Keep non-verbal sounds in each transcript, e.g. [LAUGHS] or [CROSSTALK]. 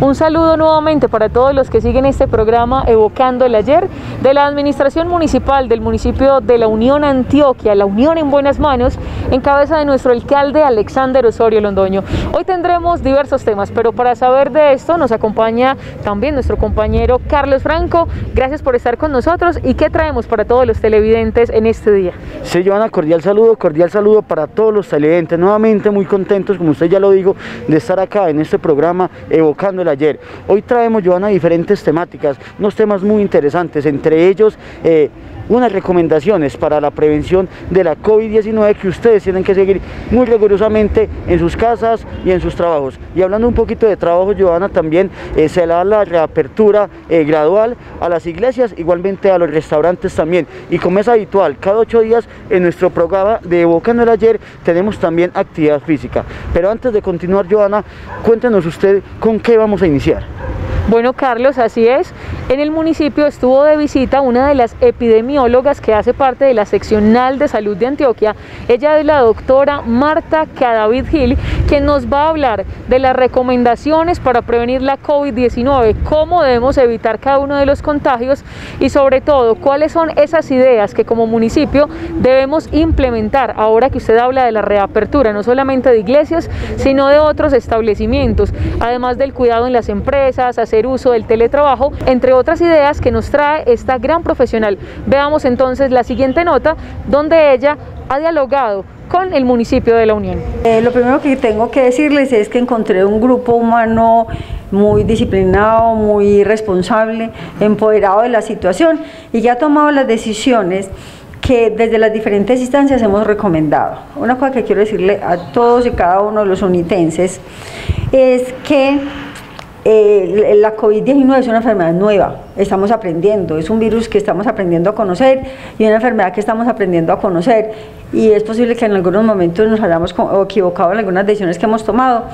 Un saludo nuevamente para todos los que siguen este programa Evocando el Ayer de la Administración Municipal del municipio de la Unión Antioquia, la Unión en buenas manos, en cabeza de nuestro alcalde Alexander Osorio Londoño. Hoy tendremos diversos temas, pero para saber de esto nos acompaña también nuestro compañero Carlos Franco. Gracias por estar con nosotros y qué traemos para todos los televidentes en este día. Sí, Joana, cordial saludo, cordial saludo para todos los televidentes. Nuevamente muy contentos, como usted ya lo dijo, de estar acá en este programa Evocando el ayer. Hoy traemos, Joana, diferentes temáticas, unos temas muy interesantes, entre ellos eh, unas recomendaciones para la prevención de la COVID-19 que ustedes tienen que seguir muy rigurosamente en sus casas y en sus trabajos. Y hablando un poquito de trabajo, Joana, también eh, se da la reapertura eh, gradual a las iglesias, igualmente a los restaurantes también. Y como es habitual, cada ocho días en nuestro programa de Evocando el Ayer tenemos también actividad física. Pero antes de continuar, Joana, cuéntenos usted con qué vamos a iniciar. Bueno, Carlos, así es. En el municipio estuvo de visita una de las epidemiólogas que hace parte de la seccional de salud de Antioquia. Ella es la doctora Marta Cadavid Gil, quien nos va a hablar de las recomendaciones para prevenir la COVID-19, cómo debemos evitar cada uno de los contagios y sobre todo cuáles son esas ideas que como municipio debemos implementar ahora que usted habla de la reapertura, no solamente de iglesias, sino de otros establecimientos, además del cuidado en las empresas, hacer uso del teletrabajo, entre otras ideas que nos trae esta gran profesional. Veamos entonces la siguiente nota donde ella ha dialogado con el municipio de la Unión. Eh, lo primero que tengo que decirles es que encontré un grupo humano muy disciplinado, muy responsable, empoderado de la situación y que ha tomado las decisiones que desde las diferentes instancias hemos recomendado. Una cosa que quiero decirle a todos y cada uno de los unitenses es que eh, la COVID-19 es una enfermedad nueva, estamos aprendiendo, es un virus que estamos aprendiendo a conocer y una enfermedad que estamos aprendiendo a conocer. Y es posible que en algunos momentos nos hayamos equivocado en algunas decisiones que hemos tomado,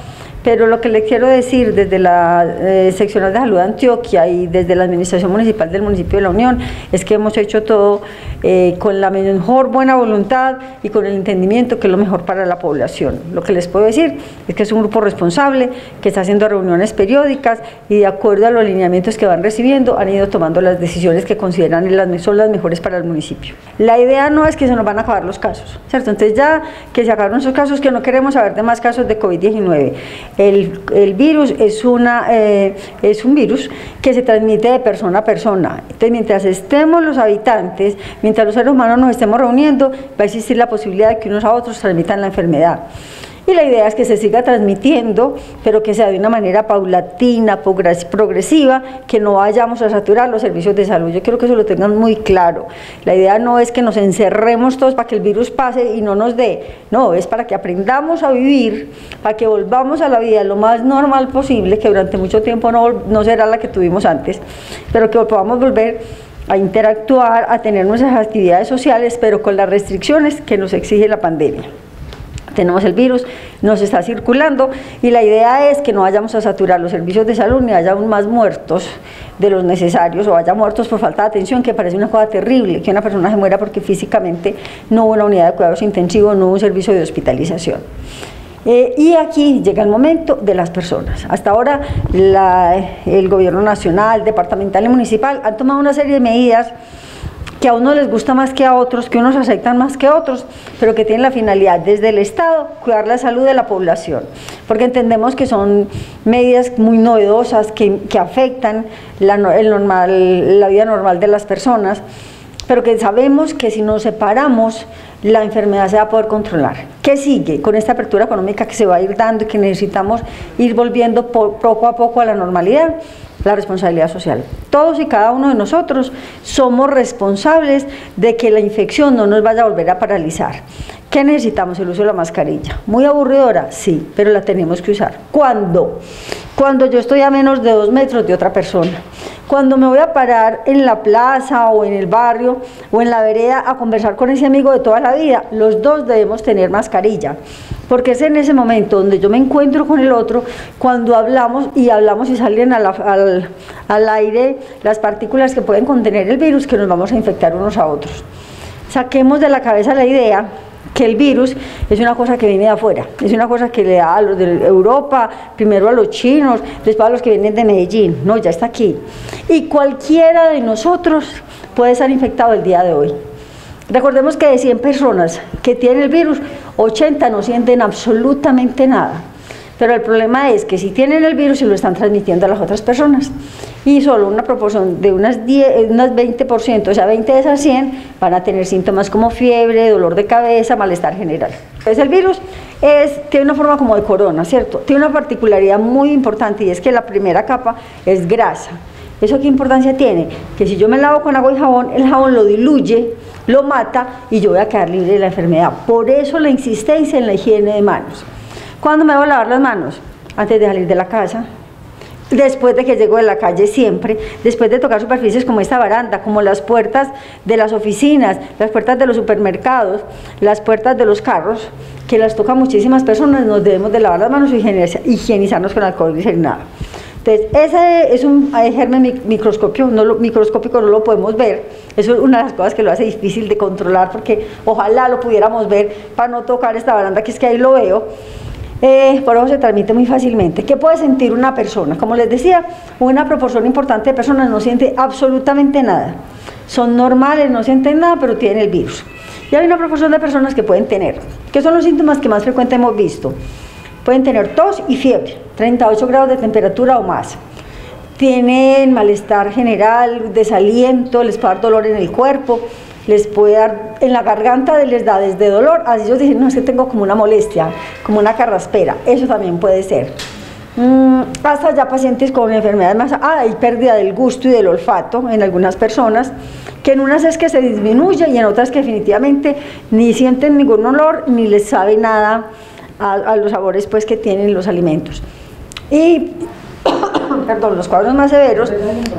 pero lo que le quiero decir desde la eh, seccional de salud de Antioquia y desde la administración municipal del municipio de la Unión es que hemos hecho todo eh, con la mejor buena voluntad y con el entendimiento que es lo mejor para la población. Lo que les puedo decir es que es un grupo responsable que está haciendo reuniones periódicas y de acuerdo a los lineamientos que van recibiendo han ido tomando las decisiones que consideran son las mejores para el municipio. La idea no es que se nos van a acabar los casos, ¿cierto? Entonces ya que se acabaron esos casos, que no queremos saber de más casos de COVID-19. El, virus es, una, eh, es un virus que se transmite de persona a persona. Entonces, mientras estemos los habitantes, mientras los seres humanos nos estemos reuniendo, va a existir la posibilidad de que unos a otros transmitan la enfermedad. Y la idea es que se siga transmitiendo, pero que sea de una manera paulatina, progresiva, que no vayamos a saturar los servicios de salud. Yo quiero que eso lo tengan muy claro. La idea no es que nos encerremos todos para que el virus pase y no nos dé. No, es para que aprendamos a vivir, para que volvamos a la vida lo más normal posible, que durante mucho tiempo no, no será la que tuvimos antes, pero que podamos volver a interactuar, a tener nuestras actividades sociales, pero con las restricciones que nos exige la pandemia tenemos el virus, nos está circulando y la idea es que no vayamos a saturar los servicios de salud ni haya aún más muertos de los necesarios o haya muertos por falta de atención, que parece una cosa terrible, que una persona se muera porque físicamente no hubo una unidad de cuidados intensivos, no hubo un servicio de hospitalización. Eh, y aquí llega el momento de las personas. Hasta ahora el gobierno nacional, departamental y municipal han tomado una serie de medidas que a unos les gusta más que a otros, que unos aceptan más que otros, pero que tienen la finalidad desde el Estado cuidar la salud de la población, porque entendemos que son medidas muy novedosas que, afectan la, el normal, la vida normal de las personas, pero que sabemos que si nos separamos la enfermedad se va a poder controlar. ¿Qué sigue con esta apertura económica que se va a ir dando y que necesitamos ir volviendo poco a poco a la normalidad? La responsabilidad social. Todos y cada uno de nosotros somos responsables de que la infección no nos vaya a volver a paralizar. ¿Qué necesitamos? El uso de la mascarilla. Muy aburridora, sí, pero la tenemos que usar. ¿Cuándo? Cuando yo estoy a menos de dos metros de otra persona Cuando me voy a parar en la plaza o en el barrio o en la vereda a conversar con ese amigo de toda la vida, los dos debemos tener mascarilla. Porque es en ese momento donde yo me encuentro con el otro, cuando hablamos y hablamos y salen al, al aire las partículas que pueden contener el virus, que nos vamos a infectar unos a otros. Saquemos de la cabeza la idea que el virus es una cosa que viene de afuera, es una cosa que le da a los de Europa, primero a los chinos, después a los que vienen de Medellín, no, ya está aquí. Y cualquiera de nosotros puede estar infectado el día de hoy. Recordemos que de 100 personas que tienen el virus, 80 no sienten absolutamente nada. Pero el problema es que si tienen el virus y lo están transmitiendo a las otras personas y solo una proporción de unas, 10, unas 20%, o sea, 20 de esas 100 van a tener síntomas como fiebre, dolor de cabeza, malestar general. Entonces el virus es, tiene una forma como de corona, ¿cierto? Tiene una particularidad muy importante y es que la primera capa es grasa. ¿Eso qué importancia tiene? Que si yo me lavo con agua y jabón, el jabón lo diluye, lo mata y yo voy a quedar libre de la enfermedad. Por eso la insistencia en la higiene de manos. ¿Cuándo me voy a lavar las manos? Antes de salir de la casa, después de que llego de la calle siempre, después de tocar superficies como esta baranda, como las puertas de las oficinas, las puertas de los supermercados, las puertas de los carros, que las tocan muchísimas personas, nos debemos de lavar las manos y higienizarnos con alcohol glicerinado. Entonces, ese es un germen microscopio, no microscópico no lo podemos ver, eso es una de las cosas que lo hace difícil de controlar, porque ojalá lo pudiéramos ver para no tocar esta baranda, que es que ahí lo veo, eh, por eso se transmite muy fácilmente. ¿Qué puede sentir una persona? Como les decía, una proporción importante de personas no siente absolutamente nada. Son normales, no sienten nada, pero tienen el virus. Y hay una proporción de personas que pueden tener. ¿Qué son los síntomas que más frecuente hemos visto? Pueden tener tos y fiebre, 38 grados de temperatura o más. Tienen malestar general, desaliento, les puede dar dolor en el cuerpo, les puede dar en la garganta, les da desde dolor, así ellos dicen, no, es que tengo como una molestia, como una carraspera, eso también puede ser. Mm, hasta ya pacientes con enfermedades más, ah, hay pérdida del gusto y del olfato en algunas personas, que en unas es que se disminuye y en otras que definitivamente ni sienten ningún olor ni les sabe nada a, a los sabores pues que tienen los alimentos. Y [COUGHS] perdón, los cuadros más severos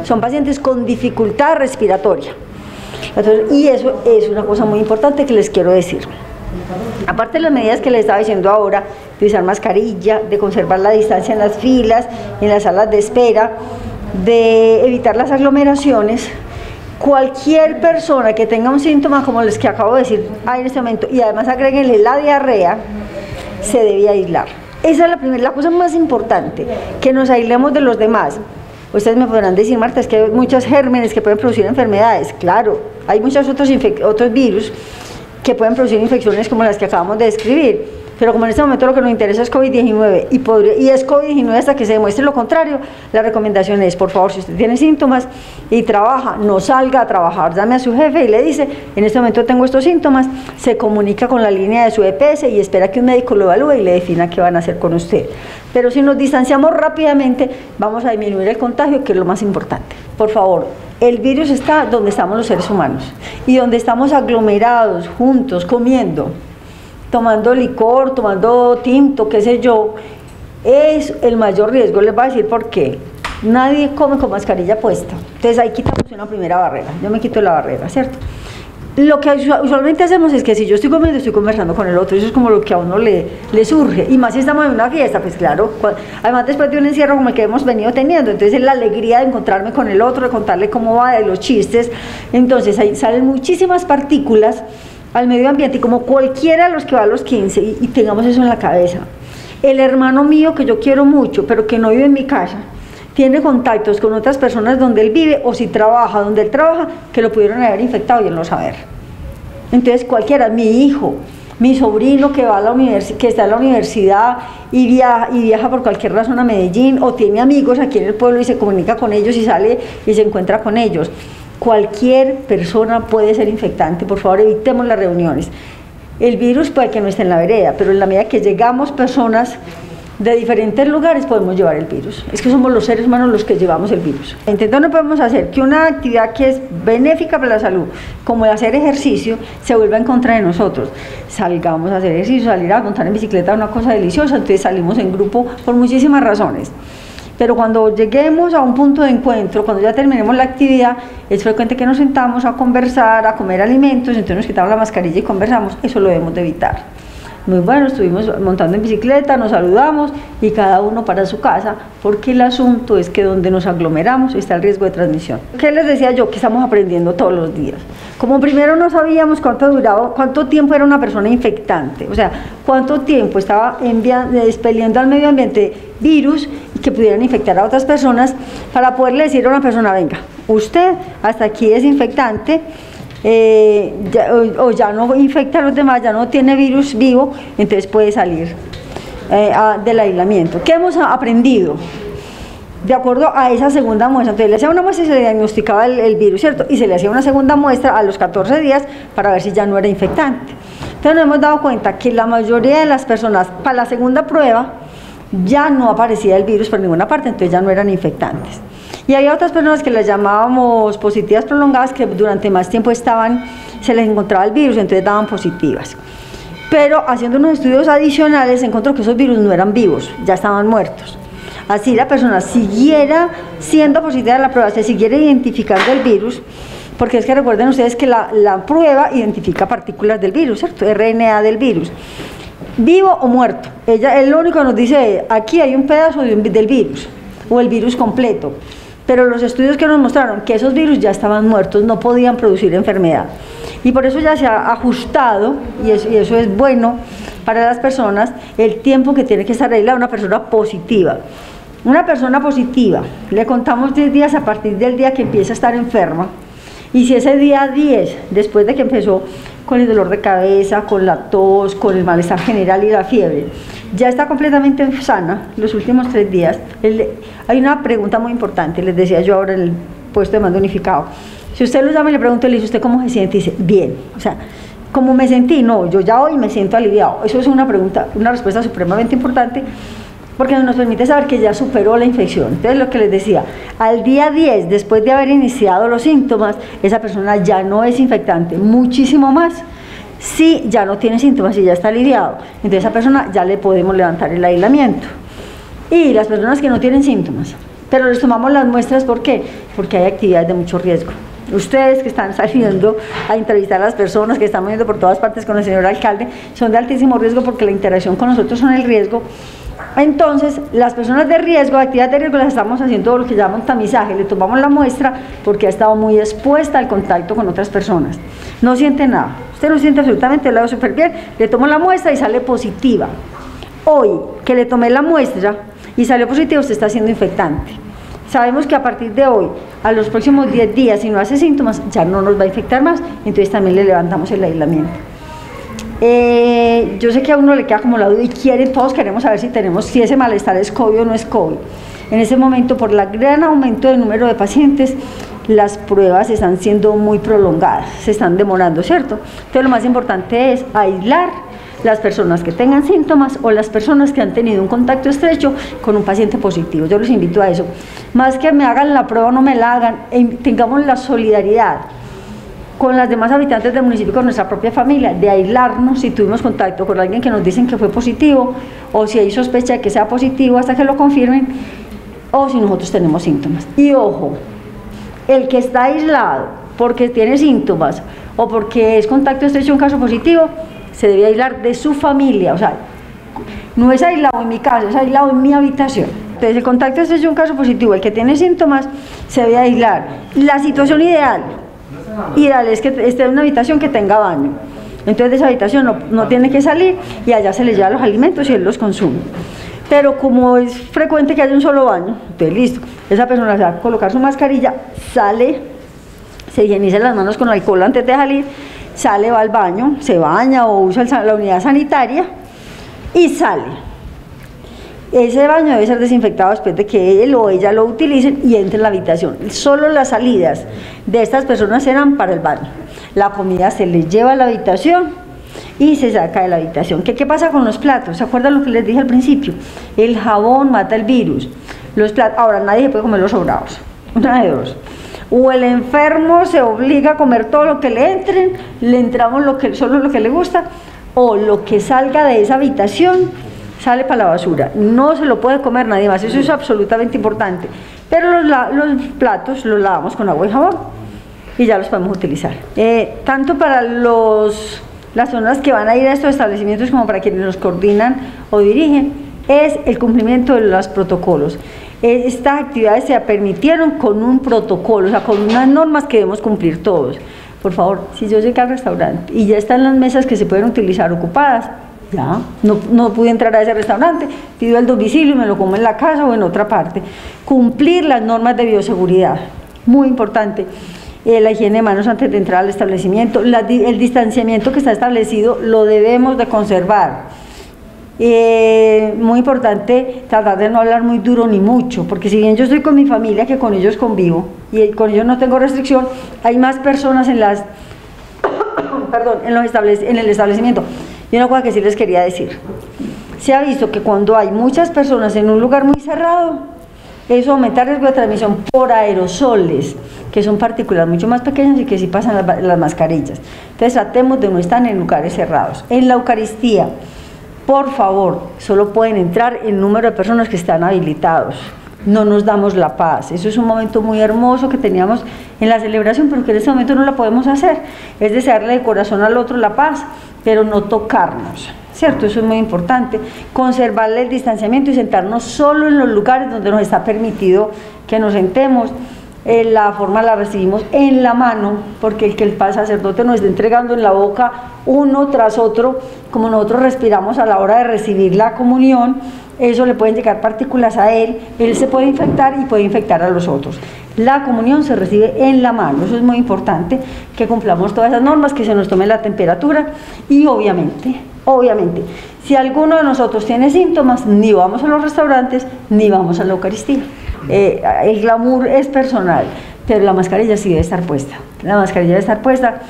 son pacientes con dificultad respiratoria y eso es una cosa muy importante que les quiero decir. Aparte de las medidas que les estaba diciendo ahora, de usar mascarilla, de conservar la distancia en las filas, en las salas de espera, de evitar las aglomeraciones, cualquier persona que tenga un síntoma como los que acabo de decir en este momento y además agréguenle la diarrea, se debe aislar. Esa es la, primera, la cosa más importante, que nos aislemos de los demás. Ustedes me podrán decir, Marta, es que hay muchos gérmenes que pueden producir enfermedades. Claro, hay muchos otros, otros virus que pueden producir infecciones como las que acabamos de describir. Pero como en este momento lo que nos interesa es COVID-19 y, es COVID-19 hasta que se demuestre lo contrario, la recomendación es, por favor, si usted tiene síntomas y trabaja, no salga a trabajar, llame a su jefe y le dice, en este momento tengo estos síntomas, se comunica con la línea de su EPS y espera que un médico lo evalúe y le defina qué van a hacer con usted. Pero si nos distanciamos rápidamente, vamos a disminuir el contagio, que es lo más importante. Por favor, el virus está donde estamos los seres humanos y donde estamos aglomerados, juntos, comiendo tomando licor, tomando tinto, qué sé yo, es el mayor riesgo. Les voy a decir por qué. Nadie come con mascarilla puesta. Entonces ahí quitamos una primera barrera. Yo me quito la barrera, ¿cierto? Lo que usualmente hacemos es que si yo estoy comiendo, estoy conversando con el otro. Eso es como lo que a uno le, surge. Y más si estamos en una fiesta, pues claro. Además, después de un encierro como el que hemos venido teniendo. Entonces, es la alegría de encontrarme con el otro, de contarle cómo va, de los chistes. Entonces, ahí salen muchísimas partículas al medio ambiente y como cualquiera de los que va a los 15 y, tengamos eso en la cabeza. El hermano mío que yo quiero mucho, pero que no vive en mi casa, tiene contactos con otras personas donde él vive o si trabaja donde él trabaja, que lo pudieron haber infectado y él no saber. Entonces cualquiera, mi hijo, mi sobrino que va a la que está en la universidad y viaja, y viaja por cualquier razón a Medellín o tiene amigos aquí en el pueblo y se comunica con ellos y sale y se encuentra con ellos. Cualquier persona puede ser infectante, por favor evitemos las reuniones. El virus puede que no esté en la vereda, pero en la medida que llegamos personas de diferentes lugares podemos llevar el virus. Es que somos los seres humanos los que llevamos el virus. Entonces no podemos hacer que una actividad que es benéfica para la salud, como el hacer ejercicio, se vuelva en contra de nosotros. Salgamos a hacer ejercicio, salir a montar en bicicleta una cosa deliciosa, entonces salimos en grupo por muchísimas razones. Pero cuando lleguemos a un punto de encuentro, cuando ya terminemos la actividad, es frecuente que nos sentamos a conversar, a comer alimentos, entonces nos quitamos la mascarilla y conversamos, eso lo debemos de evitar muy bueno, estuvimos montando en bicicleta, nos saludamos y cada uno para su casa, porque el asunto es que donde nos aglomeramos está el riesgo de transmisión. ¿Qué les decía yo? Que estamos aprendiendo todos los días. Como primero no sabíamos cuánto duraba, cuánto tiempo era una persona infectante, o sea, cuánto tiempo estaba expeliendo al medio ambiente virus que pudieran infectar a otras personas para poderle decir a una persona, venga, usted hasta aquí es infectante, eh, o, ya no infecta a los demás, ya no tiene virus vivo, entonces puede salir eh, del aislamiento. ¿Qué hemos aprendido? De acuerdo a esa segunda muestra, entonces le hacía una muestra y se diagnosticaba el, virus, ¿cierto? Y se le hacía una segunda muestra a los 14 días para ver si ya no era infectante. Entonces nos hemos dado cuenta que la mayoría de las personas para la segunda prueba ya no aparecía el virus por ninguna parte, entonces ya no eran infectantes. Y había otras personas que las llamábamos positivas prolongadas que durante más tiempo estaban, se les encontraba el virus, entonces daban positivas. Pero haciendo unos estudios adicionales se encontró que esos virus no eran vivos, ya estaban muertos. Así la persona siguiera siendo positiva a la prueba, se siguiera identificando el virus, porque es que recuerden ustedes que la, la prueba identifica partículas del virus, ¿cierto? RNA del virus vivo o muerto. Ella, lo único que nos dice, aquí hay un pedazo del virus, o el virus completo pero los estudios que nos mostraron que esos virus ya estaban muertos, no podían producir enfermedad. Y por eso ya se ha ajustado, y eso, es bueno para las personas, el tiempo que tiene que estar aislada una persona positiva. Una persona positiva, le contamos 10 días a partir del día que empieza a estar enferma, y si ese día 10, después de que empezó con el dolor de cabeza, con la tos, con el malestar general y la fiebre, ya está completamente sana los últimos tres días. hay una pregunta muy importante, les decía yo ahora en el puesto de mando unificado. Si usted lo llama y le pregunta, le dice, ¿usted cómo se siente? Y dice, bien. O sea, ¿cómo me sentí? No, yo ya hoy me siento aliviado. Eso es una pregunta, una respuesta supremamente importante porque nos permite saber que ya superó la infección. Entonces, lo que les decía, al día 10, después de haber iniciado los síntomas, esa persona ya no es infectante, muchísimo más si ya no tiene síntomas y ya está aliviado. Entonces, esa persona ya le podemos levantar el aislamiento. Y las personas que no tienen síntomas, pero les tomamos las muestras, ¿por qué? Porque hay actividades de mucho riesgo. Ustedes que están [LAUGHS] saliendo a entrevistar a las personas, que están yendo por todas partes con el señor alcalde, son de altísimo riesgo porque la interacción con nosotros son el riesgo entonces, las personas de riesgo, actividad de riesgo, las estamos haciendo lo que llaman tamizaje. Le tomamos la muestra porque ha estado muy expuesta al contacto con otras personas. No siente nada. Usted no siente absolutamente, lo súper bien. Le tomo la muestra y sale positiva. Hoy que le tomé la muestra y salió positiva, usted está siendo infectante. Sabemos que a partir de hoy, a los próximos 10 días, si no hace síntomas, ya no nos va a infectar más, entonces también le levantamos el aislamiento. Eh, yo sé que a uno le queda como la duda y quieren, todos queremos saber si tenemos, si ese malestar es COVID o no es COVID. En ese momento, por el gran aumento del número de pacientes, las pruebas están siendo muy prolongadas, se están demorando, ¿cierto? Entonces lo más importante es aislar las personas que tengan síntomas o las personas que han tenido un contacto estrecho con un paciente positivo. Yo los invito a eso. Más que me hagan la prueba o no me la hagan, tengamos la solidaridad con las demás habitantes del municipio, con nuestra propia familia, de aislarnos si tuvimos contacto con alguien que nos dicen que fue positivo o si hay sospecha de que sea positivo hasta que lo confirmen o si nosotros tenemos síntomas. Y ojo, el que está aislado porque tiene síntomas o porque es contacto estrecho un caso positivo, se debe aislar de su familia, o sea, no es aislado en mi casa, es aislado en mi habitación. Entonces, el contacto estrecho un caso positivo, el que tiene síntomas, se debe aislar. La situación ideal ideal es que esté en una habitación que tenga baño. Entonces de esa habitación no, no tiene que salir y allá se le lleva los alimentos y él los consume. Pero como es frecuente que haya un solo baño, entonces listo, esa persona se va a colocar su mascarilla, sale, se higieniza las manos con alcohol antes de salir, sale, va al baño, se baña o usa la unidad sanitaria y sale. Ese baño debe ser desinfectado después de que él o ella lo utilicen y entre en la habitación. Solo las salidas de estas personas eran para el baño. La comida se les lleva a la habitación y se saca de la habitación. ¿Qué, pasa con los platos? ¿Se acuerdan lo que les dije al principio? El jabón mata el virus. Los platos, ahora nadie puede comer los sobrados. [LAUGHS] Una de dos. O el enfermo se obliga a comer todo lo que le entren, le entramos lo que, solo lo que le gusta, o lo que salga de esa habitación sale para la basura. No se lo puede comer nadie más, eso es absolutamente importante. Pero los, platos los lavamos con agua y jabón y ya los podemos utilizar. Eh, tanto para los, las zonas que van a ir a estos establecimientos como para quienes los coordinan o dirigen, es el cumplimiento de los protocolos. Estas actividades se permitieron con un protocolo, o sea, con unas normas que debemos cumplir todos. Por favor, si yo llegué al restaurante y ya están las mesas que se pueden utilizar ocupadas, no, pude entrar a ese restaurante, pido el domicilio y me lo como en la casa o en otra parte. Cumplir las normas de bioseguridad, muy importante. Eh, la higiene de manos antes de entrar al establecimiento, el distanciamiento que está establecido lo debemos de conservar. Eh, muy importante tratar de no hablar muy duro ni mucho, porque si bien yo estoy con mi familia, que con ellos convivo, y con ellos no tengo restricción, hay más personas en las [COUGHS] perdón, en, los en el establecimiento. Y una cosa que sí les quería decir. Se ha visto que cuando hay muchas personas en un lugar muy cerrado, eso aumenta el riesgo de transmisión por aerosoles, que son partículas mucho más pequeñas y que sí pasan las, las mascarillas. Entonces tratemos de no estar en lugares cerrados. En la Eucaristía, por favor, solo pueden entrar el número de personas que están habilitados no nos damos la paz. Eso es un momento muy hermoso que teníamos en la celebración, pero que en este momento no la podemos hacer. Es desearle de corazón al otro la paz, pero no tocarnos. ¿Cierto? Eso es muy importante. Conservarle el distanciamiento y sentarnos solo en los lugares donde nos está permitido que nos sentemos. Eh, la forma la recibimos en la mano, porque el que el sacerdote nos está entregando en la boca uno tras otro, como nosotros respiramos a la hora de recibir la comunión, eso le pueden llegar partículas a él, él se puede infectar y puede infectar a los otros. La comunión se recibe en la mano, eso es muy importante, que cumplamos todas esas normas, que se nos tome la temperatura y obviamente, obviamente, si alguno de nosotros tiene síntomas, ni vamos a los restaurantes, ni vamos a la Eucaristía. Eh, el glamour es personal, pero la mascarilla sí debe estar puesta. La mascarilla debe estar puesta.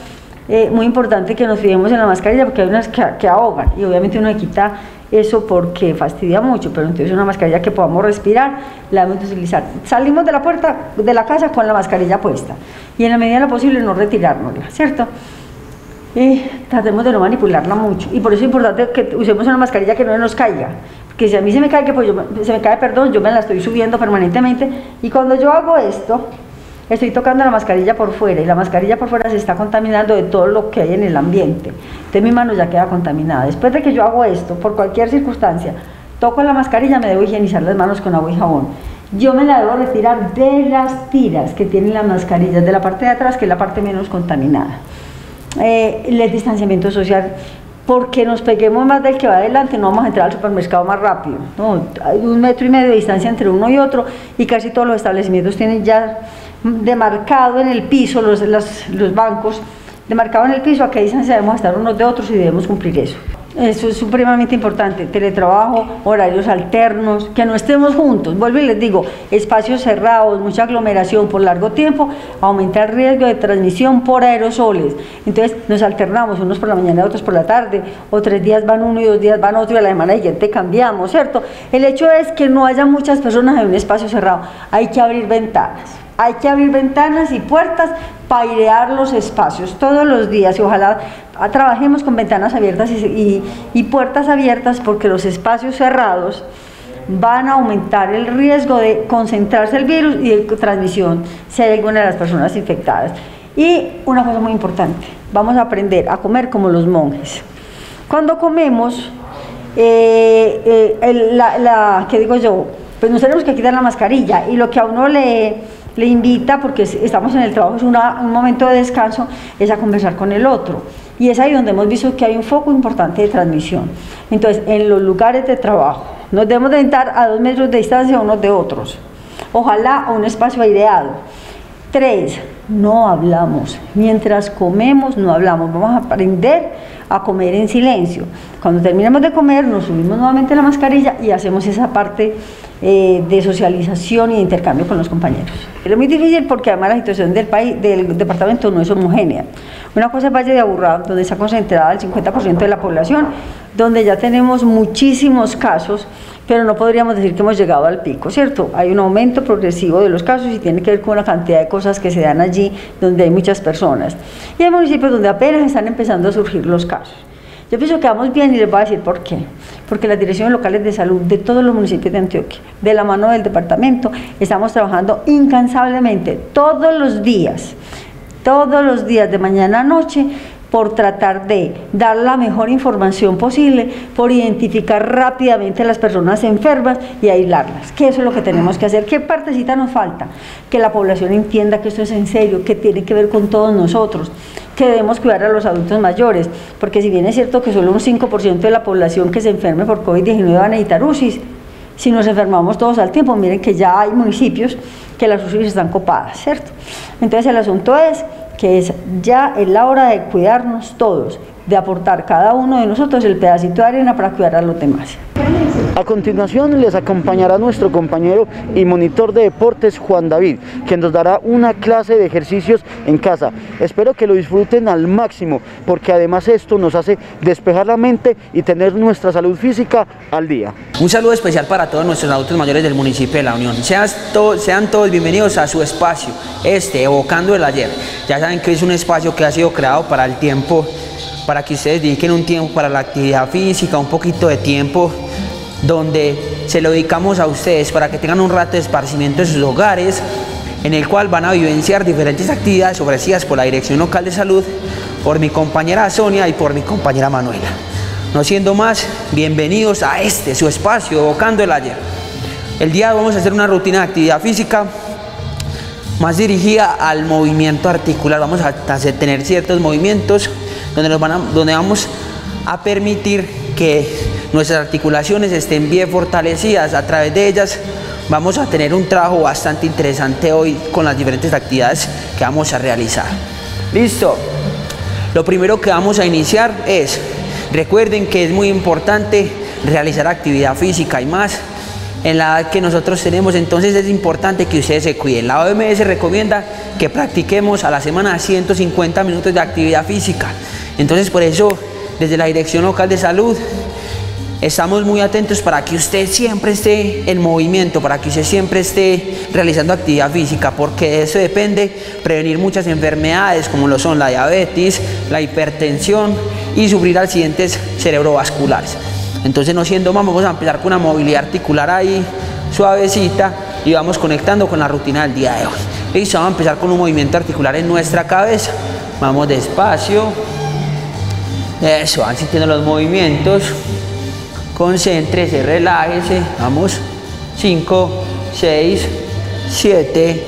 Eh, muy importante que nos fijemos en la mascarilla porque hay unas que, que ahogan y obviamente uno quita eso porque fastidia mucho, pero entonces una mascarilla que podamos respirar, la debemos utilizar. Salimos de la puerta de la casa con la mascarilla puesta y en la medida de lo posible no retirárnosla, ¿cierto? Y tratemos de no manipularla mucho y por eso es importante que usemos una mascarilla que no nos caiga, que si a mí se me cae, que pues se me cae, perdón, yo me la estoy subiendo permanentemente y cuando yo hago esto, estoy tocando la mascarilla por fuera y la mascarilla por fuera se está contaminando de todo lo que hay en el ambiente. Entonces mi mano ya queda contaminada. Después de que yo hago esto, por cualquier circunstancia, toco la mascarilla, me debo higienizar las manos con agua y jabón. Yo me la debo retirar de las tiras que tienen las mascarillas, de la parte de atrás, que es la parte menos contaminada. Eh, el distanciamiento social, porque nos peguemos más del que va adelante, no vamos a entrar al supermercado más rápido. No, hay un metro y medio de distancia entre uno y otro y casi todos los establecimientos tienen ya demarcado en el piso, los, los, los bancos, demarcado en el piso a qué distancia debemos estar unos de otros y debemos cumplir eso. Eso es supremamente importante, teletrabajo, horarios alternos, que no estemos juntos. Vuelvo y les digo, espacios cerrados, mucha aglomeración por largo tiempo, aumenta el riesgo de transmisión por aerosoles. Entonces nos alternamos, unos por la mañana, otros por la tarde, o tres días van uno y dos días van otro y a la semana siguiente cambiamos, ¿cierto? El hecho es que no haya muchas personas en un espacio cerrado, hay que abrir ventanas. Hay que abrir ventanas y puertas para airear los espacios todos los días y ojalá trabajemos con ventanas abiertas y, puertas abiertas porque los espacios cerrados van a aumentar el riesgo de concentrarse el virus y de transmisión si hay alguna de las personas infectadas. Y una cosa muy importante, vamos a aprender a comer como los monjes. Cuando comemos, eh, eh, la, ¿qué digo yo? Pues nos tenemos que quitar la mascarilla y lo que a uno le le invita, porque estamos en el trabajo, es un momento de descanso, es a conversar con el otro. Y es ahí donde hemos visto que hay un foco importante de transmisión. Entonces, en los lugares de trabajo, nos debemos de entrar a dos metros de distancia unos de otros. Ojalá a un espacio aireado. Tres, no hablamos. Mientras comemos, no hablamos. Vamos a aprender a comer en silencio. Cuando terminemos de comer, nos subimos nuevamente la mascarilla y hacemos esa parte eh, de socialización y de intercambio con los compañeros. Es muy difícil porque además la situación del país, del departamento no es homogénea. Una cosa es Valle de Aburrado, donde está concentrada el 50% de la población, donde ya tenemos muchísimos casos, pero no podríamos decir que hemos llegado al pico, ¿cierto? Hay un aumento progresivo de los casos y tiene que ver con una cantidad de cosas que se dan allí donde hay muchas personas. Y hay municipios donde apenas están empezando a surgir los casos. Yo pienso que vamos bien y les voy a decir por qué. Porque las direcciones locales de salud de todos los municipios de Antioquia, de la mano del departamento, estamos trabajando incansablemente todos los días, todos los días de mañana a noche por tratar de dar la mejor información posible, por identificar rápidamente a las personas enfermas y aislarlas. Que eso es lo que tenemos que hacer. ¿Qué partecita nos falta? Que la población entienda que esto es en serio, que tiene que ver con todos nosotros, que debemos cuidar a los adultos mayores, porque si bien es cierto que solo un 5% de la población que se enferme por COVID-19 va a necesitar UCI, si nos enfermamos todos al tiempo, miren que ya hay municipios que las UCI están copadas, ¿cierto? Entonces el asunto es que es ya es la hora de cuidarnos todos, de aportar cada uno de nosotros el pedacito de arena para cuidar a los demás. A continuación les acompañará nuestro compañero y monitor de deportes Juan David, quien nos dará una clase de ejercicios en casa. Espero que lo disfruten al máximo, porque además esto nos hace despejar la mente y tener nuestra salud física al día. Un saludo especial para todos nuestros adultos mayores del municipio de La Unión. Sean, sean todos bienvenidos a su espacio, este, evocando el ayer. Ya saben que es un espacio que ha sido creado para el tiempo, para que ustedes dediquen un tiempo para la actividad física, un poquito de tiempo donde se lo dedicamos a ustedes para que tengan un rato de esparcimiento en sus hogares, en el cual van a vivenciar diferentes actividades ofrecidas por la Dirección Local de Salud, por mi compañera Sonia y por mi compañera Manuela. No siendo más, bienvenidos a este, su espacio, evocando el ayer. El día vamos a hacer una rutina de actividad física más dirigida al movimiento articular. Vamos a tener ciertos movimientos donde, vamos a permitir que nuestras articulaciones estén bien fortalecidas. A través de ellas vamos a tener un trabajo bastante interesante hoy con las diferentes actividades que vamos a realizar. Listo. Lo primero que vamos a iniciar es, recuerden que es muy importante realizar actividad física y más en la edad que nosotros tenemos, entonces es importante que ustedes se cuiden. La OMS recomienda que practiquemos a la semana 150 minutos de actividad física. Entonces por eso, desde la Dirección Local de Salud, Estamos muy atentos para que usted siempre esté en movimiento, para que usted siempre esté realizando actividad física, porque de eso depende prevenir muchas enfermedades como lo son la diabetes, la hipertensión y sufrir accidentes cerebrovasculares. Entonces, no siendo más, vamos a empezar con una movilidad articular ahí suavecita y vamos conectando con la rutina del día de hoy. Listo, vamos a empezar con un movimiento articular en nuestra cabeza. Vamos despacio. Eso, van sintiendo los movimientos. Concéntrese, relájese, vamos, 5, 6, 7,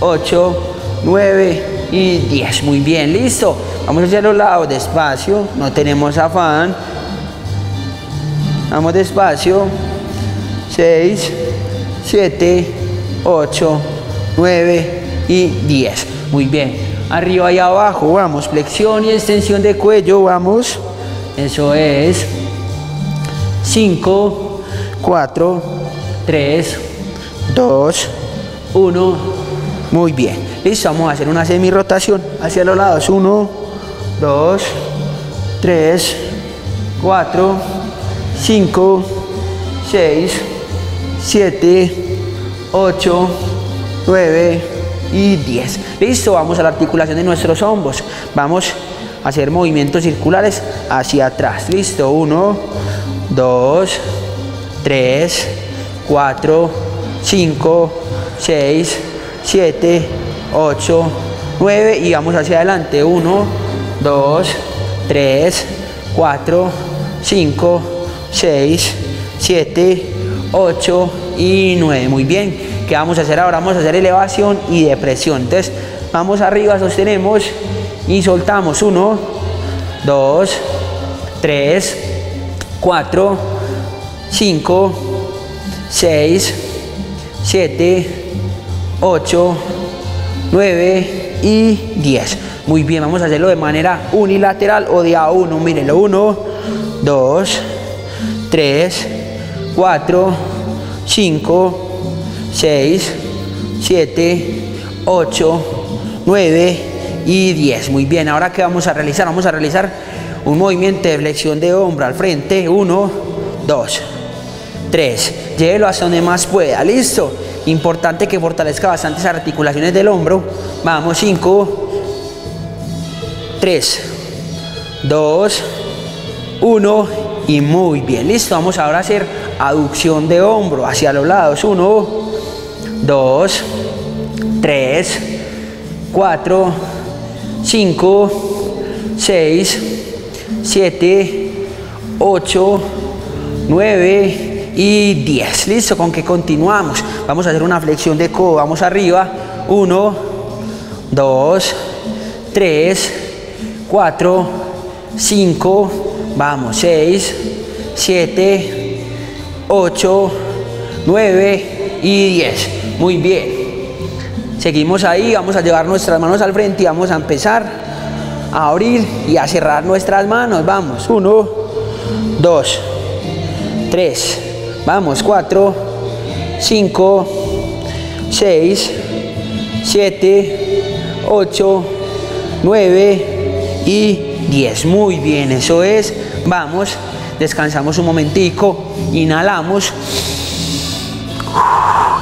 8, 9 y 10, muy bien, listo, vamos hacia los lados, despacio, no tenemos afán, vamos despacio, 6, 7, 8, 9 y 10, muy bien, arriba y abajo, vamos, flexión y extensión de cuello, vamos, eso es, 5, 4, 3, 2, 1. Muy bien. Listo, vamos a hacer una semi-rotación hacia los lados. 1, 2, 3, 4, 5, 6, 7, 8, 9 y 10. Listo, vamos a la articulación de nuestros hombros. Vamos a hacer movimientos circulares hacia atrás. Listo, 1, 2, 3, 4, 5, 6, 7, 8, 9 y vamos hacia adelante. 1, 2, 3, 4, 5, 6, 7, 8 y 9. Muy bien. ¿Qué vamos a hacer ahora? Vamos a hacer elevación y depresión. Entonces, vamos arriba, sostenemos y soltamos. 1, 2, 3, 4, 5, 6, 7, 8, 9 y 10. Muy bien, vamos a hacerlo de manera unilateral o de a 1. Mírenlo, 1, 2, 3, 4, 5, 6, 7, 8, 9 y 10. Muy bien, ahora que vamos a realizar? Vamos a realizar un movimiento de flexión de hombro al frente. Uno, dos, tres. Llévelo hasta donde más pueda. Listo. Importante que fortalezca bastante esas articulaciones del hombro. Vamos, cinco, tres, dos, Uno y muy bien. Listo, vamos ahora a hacer aducción de hombro hacia los lados. Uno, dos, tres, cuatro, cinco, seis, siete, ocho, nueve y diez. Listo, con que continuamos. Vamos a hacer una flexión de codo. Vamos arriba. Uno, dos, tres, cuatro, cinco, vamos, seis, siete, ocho, nueve y diez. Muy bien. Seguimos ahí, vamos a llevar nuestras manos al frente y vamos a empezar a abrir y a cerrar nuestras manos. Vamos, uno, dos, tres, vamos, cuatro, cinco, seis, siete, ocho, nueve y diez. Muy bien, eso es. Vamos, descansamos un momentico, inhalamos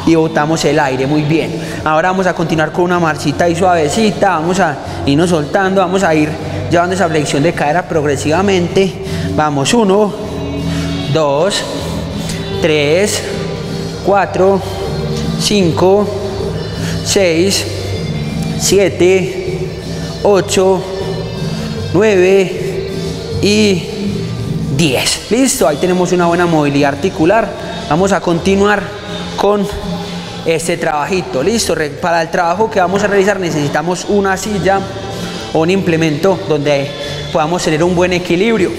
y botamos el aire, muy bien. Ahora vamos a continuar con una marchita y suavecita, vamos a irnos soltando, vamos a ir llevando esa flexión de cadera progresivamente. Vamos, uno, dos, tres, cuatro, cinco, seis, siete, ocho, nueve y diez. Listo, ahí tenemos una buena movilidad articular. Vamos a continuar con este trabajito. Listo, para el trabajo que vamos a realizar necesitamos una silla o un implemento donde podamos tener un buen equilibrio.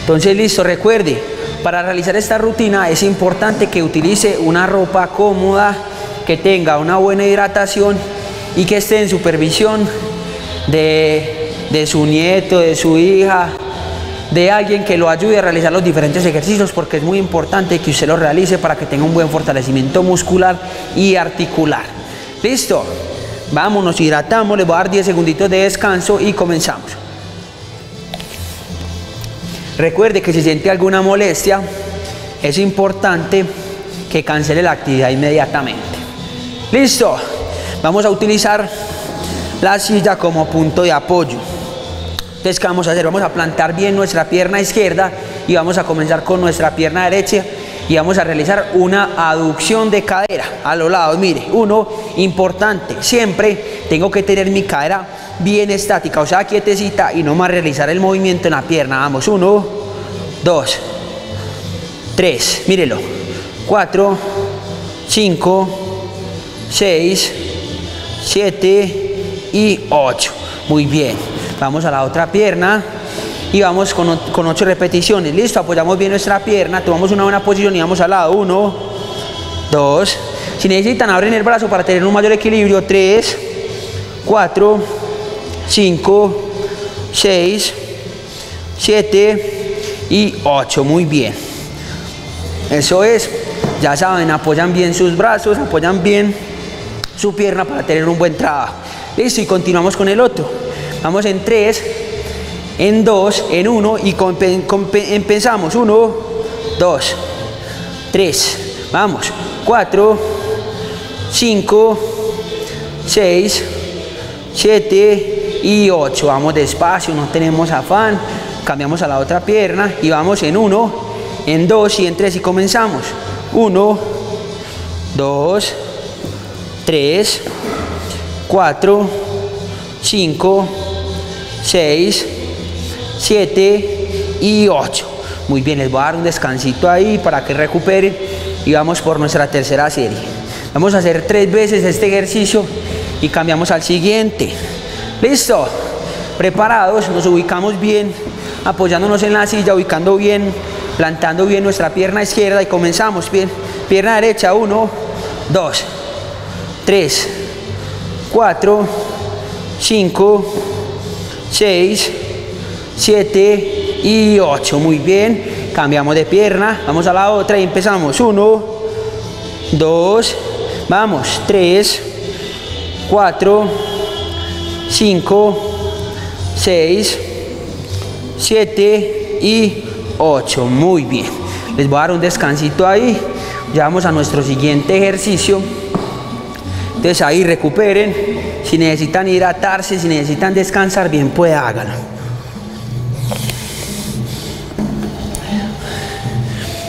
Entonces, listo, recuerde, para realizar esta rutina es importante que utilice una ropa cómoda, que tenga una buena hidratación y que esté en supervisión de, de su nieto, de su hija, de alguien que lo ayude a realizar los diferentes ejercicios porque es muy importante que usted lo realice para que tenga un buen fortalecimiento muscular y articular. ¿Listo? Vámonos, hidratamos, le voy a dar 10 segunditos de descanso y comenzamos. Recuerde que si siente alguna molestia, es importante que cancele la actividad inmediatamente. ¿Listo? Vamos a utilizar la silla como punto de apoyo. Entonces, ¿qué vamos a hacer? Vamos a plantar bien nuestra pierna izquierda y vamos a comenzar con nuestra pierna derecha y vamos a realizar una aducción de cadera a los lados. Mire, uno, importante, siempre tengo que tener mi cadera bien estática, o sea, quietecita y no más realizar el movimiento en la pierna. Vamos, uno, dos, tres, mírelo, cuatro, cinco, seis, siete y ocho. Muy bien. Vamos a la otra pierna y vamos con, con ocho repeticiones. Listo, apoyamos bien nuestra pierna, tomamos una buena posición y vamos al lado. Uno, dos. Si necesitan, abren el brazo para tener un mayor equilibrio. Tres, cuatro, cinco, seis, siete y ocho. Muy bien. Eso es. Ya saben, apoyan bien sus brazos, apoyan bien su pierna para tener un buen trabajo. Listo, y continuamos con el otro. Vamos en 3, en 2, en 1 y empezamos. 1, 2, 3, vamos. 4, 5, 6, 7 y 8. Vamos despacio, no tenemos afán. Cambiamos a la otra pierna y vamos en 1, en 2 y en 3 y comenzamos. 1, 2, 3, 4, 5, 6, 7 y 8. Muy bien, les voy a dar un descansito ahí para que recuperen y vamos por nuestra tercera serie. Vamos a hacer tres veces este ejercicio y cambiamos al siguiente. ¿Listo? Preparados, nos ubicamos bien, apoyándonos en la silla, ubicando bien, plantando bien nuestra pierna izquierda y comenzamos. Pierna derecha, 1, 2, 3, 4, 5, 6, 7 y 8. Muy bien. Cambiamos de pierna. Vamos a la otra y empezamos. 1, 2, vamos. 3, 4, 5, 6, 7 y 8. Muy bien. Les voy a dar un descansito ahí. Ya vamos a nuestro siguiente ejercicio. Entonces ahí recuperen. Si necesitan hidratarse, si necesitan descansar, bien pues háganlo.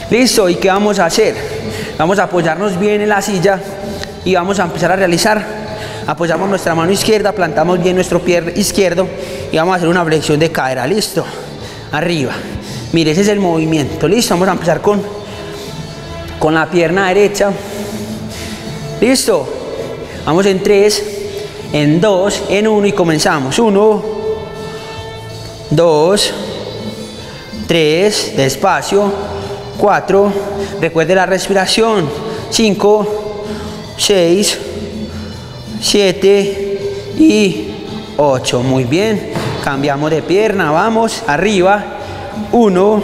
Listo, ¿y qué vamos a hacer? Vamos a apoyarnos bien en la silla y vamos a empezar a realizar. Apoyamos nuestra mano izquierda, plantamos bien nuestro pie izquierdo y vamos a hacer una flexión de cadera. Listo, arriba. Mire, ese es el movimiento. Listo, vamos a empezar con, con la pierna derecha. Listo, vamos en 3, en 2, en 1 y comenzamos. 1, 2, 3, despacio, 4, recuerde la respiración, 5, 6, 7 y 8. Muy bien, cambiamos de pierna, vamos, arriba, 1,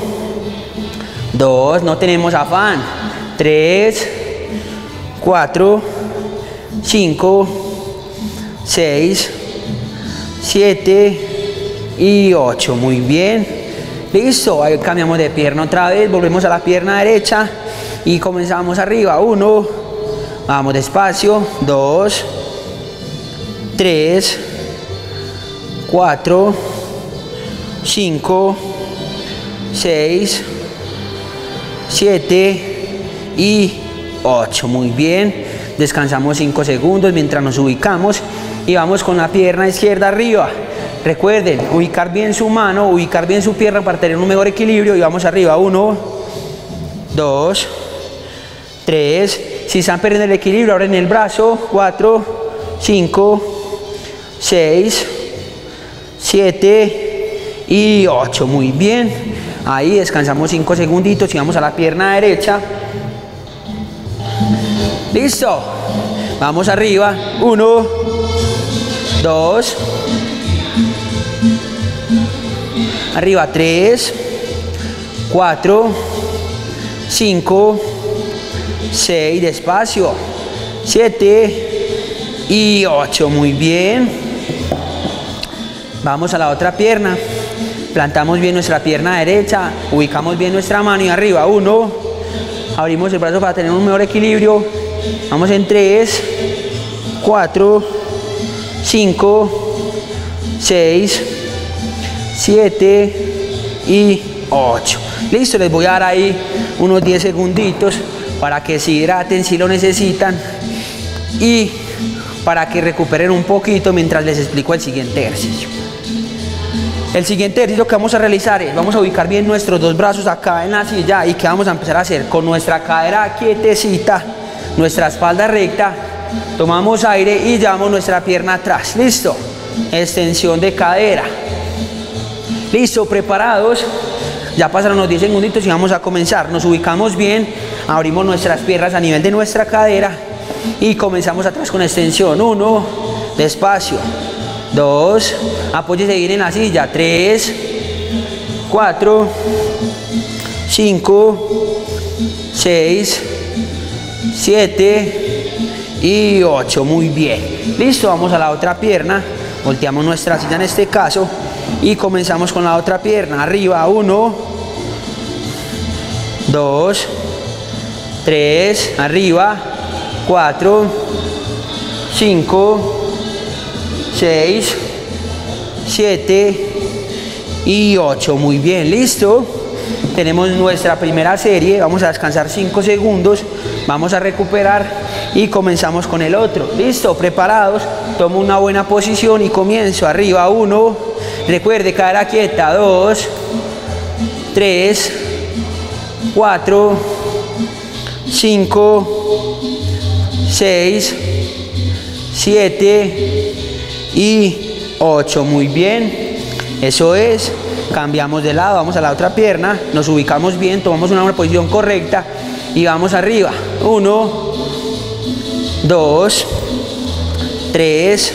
2, no tenemos afán, 3, 4, 5, 6, 7 y 8. Muy bien. Listo, ahí cambiamos de pierna otra vez, volvemos a la pierna derecha y comenzamos arriba. Uno, vamos despacio, dos, tres, cuatro, cinco, seis, siete y ocho. Muy bien, descansamos cinco segundos mientras nos ubicamos y vamos con la pierna izquierda arriba. Recuerden, ubicar bien su mano, ubicar bien su pierna para tener un mejor equilibrio y vamos arriba. Uno, dos, tres. Si están perdiendo el equilibrio, en el brazo. Cuatro, cinco, seis, siete y ocho. Muy bien. Ahí descansamos cinco segunditos y vamos a la pierna derecha. Listo. Vamos arriba. Uno, dos, Arriba 3, 4, 5, 6, despacio, 7 y 8. Muy bien. Vamos a la otra pierna. Plantamos bien nuestra pierna derecha, ubicamos bien nuestra mano y arriba 1. Abrimos el brazo para tener un mejor equilibrio. Vamos en 3, 4, 5, 6, 7 y 8. Listo, les voy a dar ahí unos 10 segunditos para que se hidraten si lo necesitan y para que recuperen un poquito mientras les explico el siguiente ejercicio. El siguiente ejercicio que vamos a realizar es, vamos a ubicar bien nuestros dos brazos acá en la silla y que vamos a empezar a hacer con nuestra cadera quietecita, nuestra espalda recta, tomamos aire y llevamos nuestra pierna atrás, listo, extensión de cadera, Listo, preparados. Ya pasaron los 10 segunditos y vamos a comenzar. Nos ubicamos bien, abrimos nuestras piernas a nivel de nuestra cadera y comenzamos atrás con extensión. Uno, despacio. Dos, apóyese bien en la silla. Tres, cuatro, cinco, seis, siete y ocho. Muy bien. Listo, vamos a la otra pierna. Volteamos nuestra silla en este caso y comenzamos con la otra pierna. Arriba, uno, dos, tres, arriba, cuatro, cinco, seis, siete y ocho. Muy bien, listo. Tenemos nuestra primera serie, vamos a descansar cinco segundos, vamos a recuperar y comenzamos con el otro. Listo, preparados, tomo una buena posición y comienzo. Arriba, uno, Recuerde, cara quieta, 2, 3, 4, 5, 6, 7 y 8. Muy bien. Eso es. Cambiamos de lado, vamos a la otra pierna, nos ubicamos bien, tomamos una posición correcta y vamos arriba. 1, 2, 3,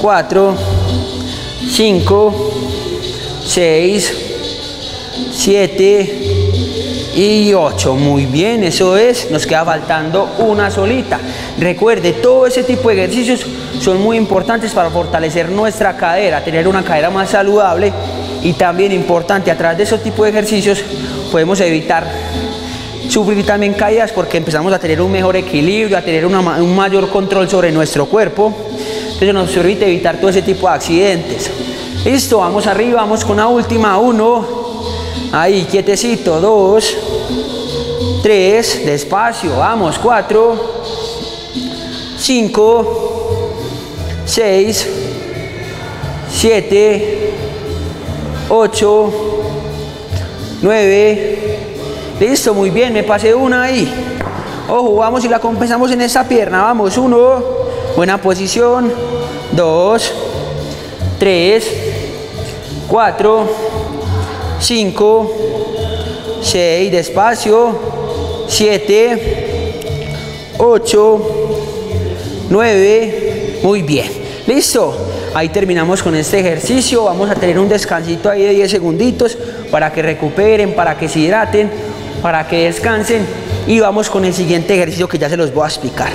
4, 5, 6, 7 y 8. Muy bien, eso es. Nos queda faltando una solita. Recuerde, todo ese tipo de ejercicios son muy importantes para fortalecer nuestra cadera, tener una cadera más saludable y también importante, a través de esos tipos de ejercicios podemos evitar sufrir también caídas porque empezamos a tener un mejor equilibrio, a tener un mayor control sobre nuestro cuerpo. Entonces nos permite evitar todo ese tipo de accidentes. Listo, vamos arriba, vamos con la última. Uno, ahí, quietecito. Dos, 3, despacio, vamos, 4, 5, 6, 7, 8, 9, listo, muy bien, me pasé una ahí. Ojo, vamos y la compensamos en esa pierna, vamos, 1, buena posición, 2, 3, 4, 5, 6, despacio, 7, 8, 9, muy bien, listo. Ahí terminamos con este ejercicio, vamos a tener un descansito ahí de 10 segunditos para que recuperen, para que se hidraten, para que descansen y vamos con el siguiente ejercicio que ya se los voy a explicar.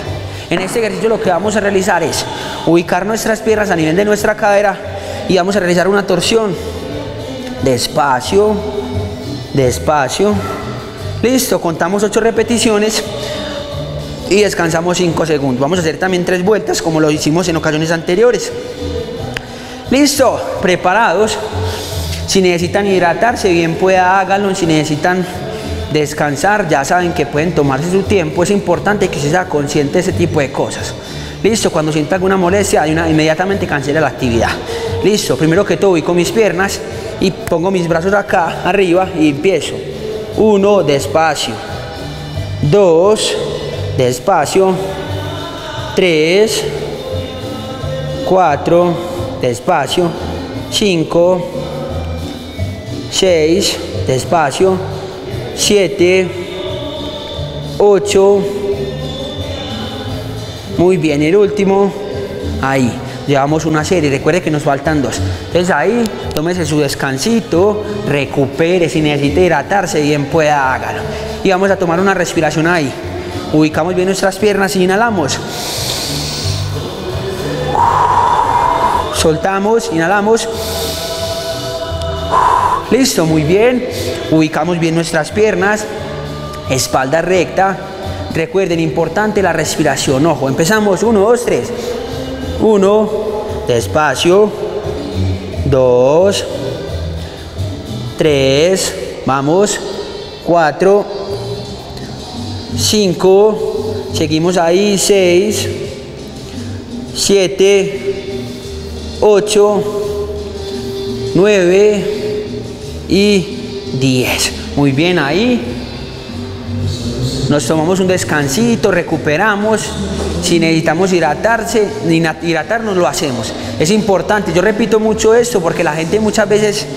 En este ejercicio lo que vamos a realizar es ubicar nuestras piernas a nivel de nuestra cadera y vamos a realizar una torsión despacio, despacio. Listo, contamos 8 repeticiones y descansamos 5 segundos. Vamos a hacer también tres vueltas como lo hicimos en ocasiones anteriores. Listo, preparados. Si necesitan hidratarse, bien pueda háganlo. Si necesitan descansar, ya saben que pueden tomarse su tiempo. Es importante que se sea consciente de ese tipo de cosas. Listo, cuando sienta alguna molestia, inmediatamente cancela la actividad. Listo, primero que todo con mis piernas y pongo mis brazos acá arriba y empiezo. Uno, despacio. Dos, despacio. Tres, cuatro, despacio. Cinco, seis, despacio. Siete, ocho. Muy bien, el último, ahí llevamos una serie, recuerde que nos faltan dos. Entonces ahí, tómese su descansito, recupere, si necesita hidratarse, bien pueda hágalo. Y vamos a tomar una respiración ahí. Ubicamos bien nuestras piernas y inhalamos. Soltamos, inhalamos. Listo, muy bien. Ubicamos bien nuestras piernas, espalda recta. Recuerden, importante la respiración. Ojo, empezamos. Uno, dos, tres. Uno, despacio. Dos, tres, vamos. Cuatro, cinco, seguimos ahí. Seis, siete, ocho, nueve y diez. Muy bien ahí. Nos tomamos un descansito, recuperamos. Si necesitamos hidratarse, hidratarnos lo hacemos. Es importante, yo repito mucho esto porque la gente muchas veces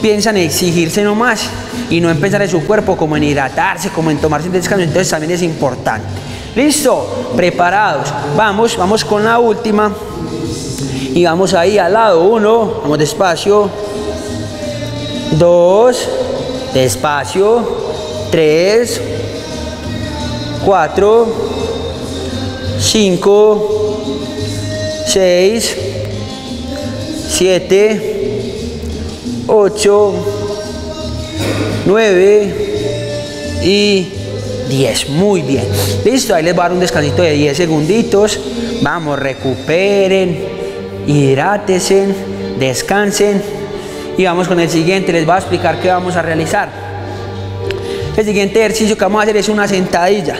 piensa en exigirse nomás y no en pensar en su cuerpo como en hidratarse, como en tomarse un descanso, entonces también es importante. Listo, preparados. Vamos, vamos con la última. Y vamos ahí al lado, uno, vamos despacio. Dos, despacio. Tres, cuatro 5, 6, 7, 8, 9 y 10. Muy bien. Listo, ahí les voy a dar un descansito de 10 segunditos. Vamos, recuperen, hidrátense, descansen. Y vamos con el siguiente, les voy a explicar qué vamos a realizar. El siguiente ejercicio que vamos a hacer es una sentadilla.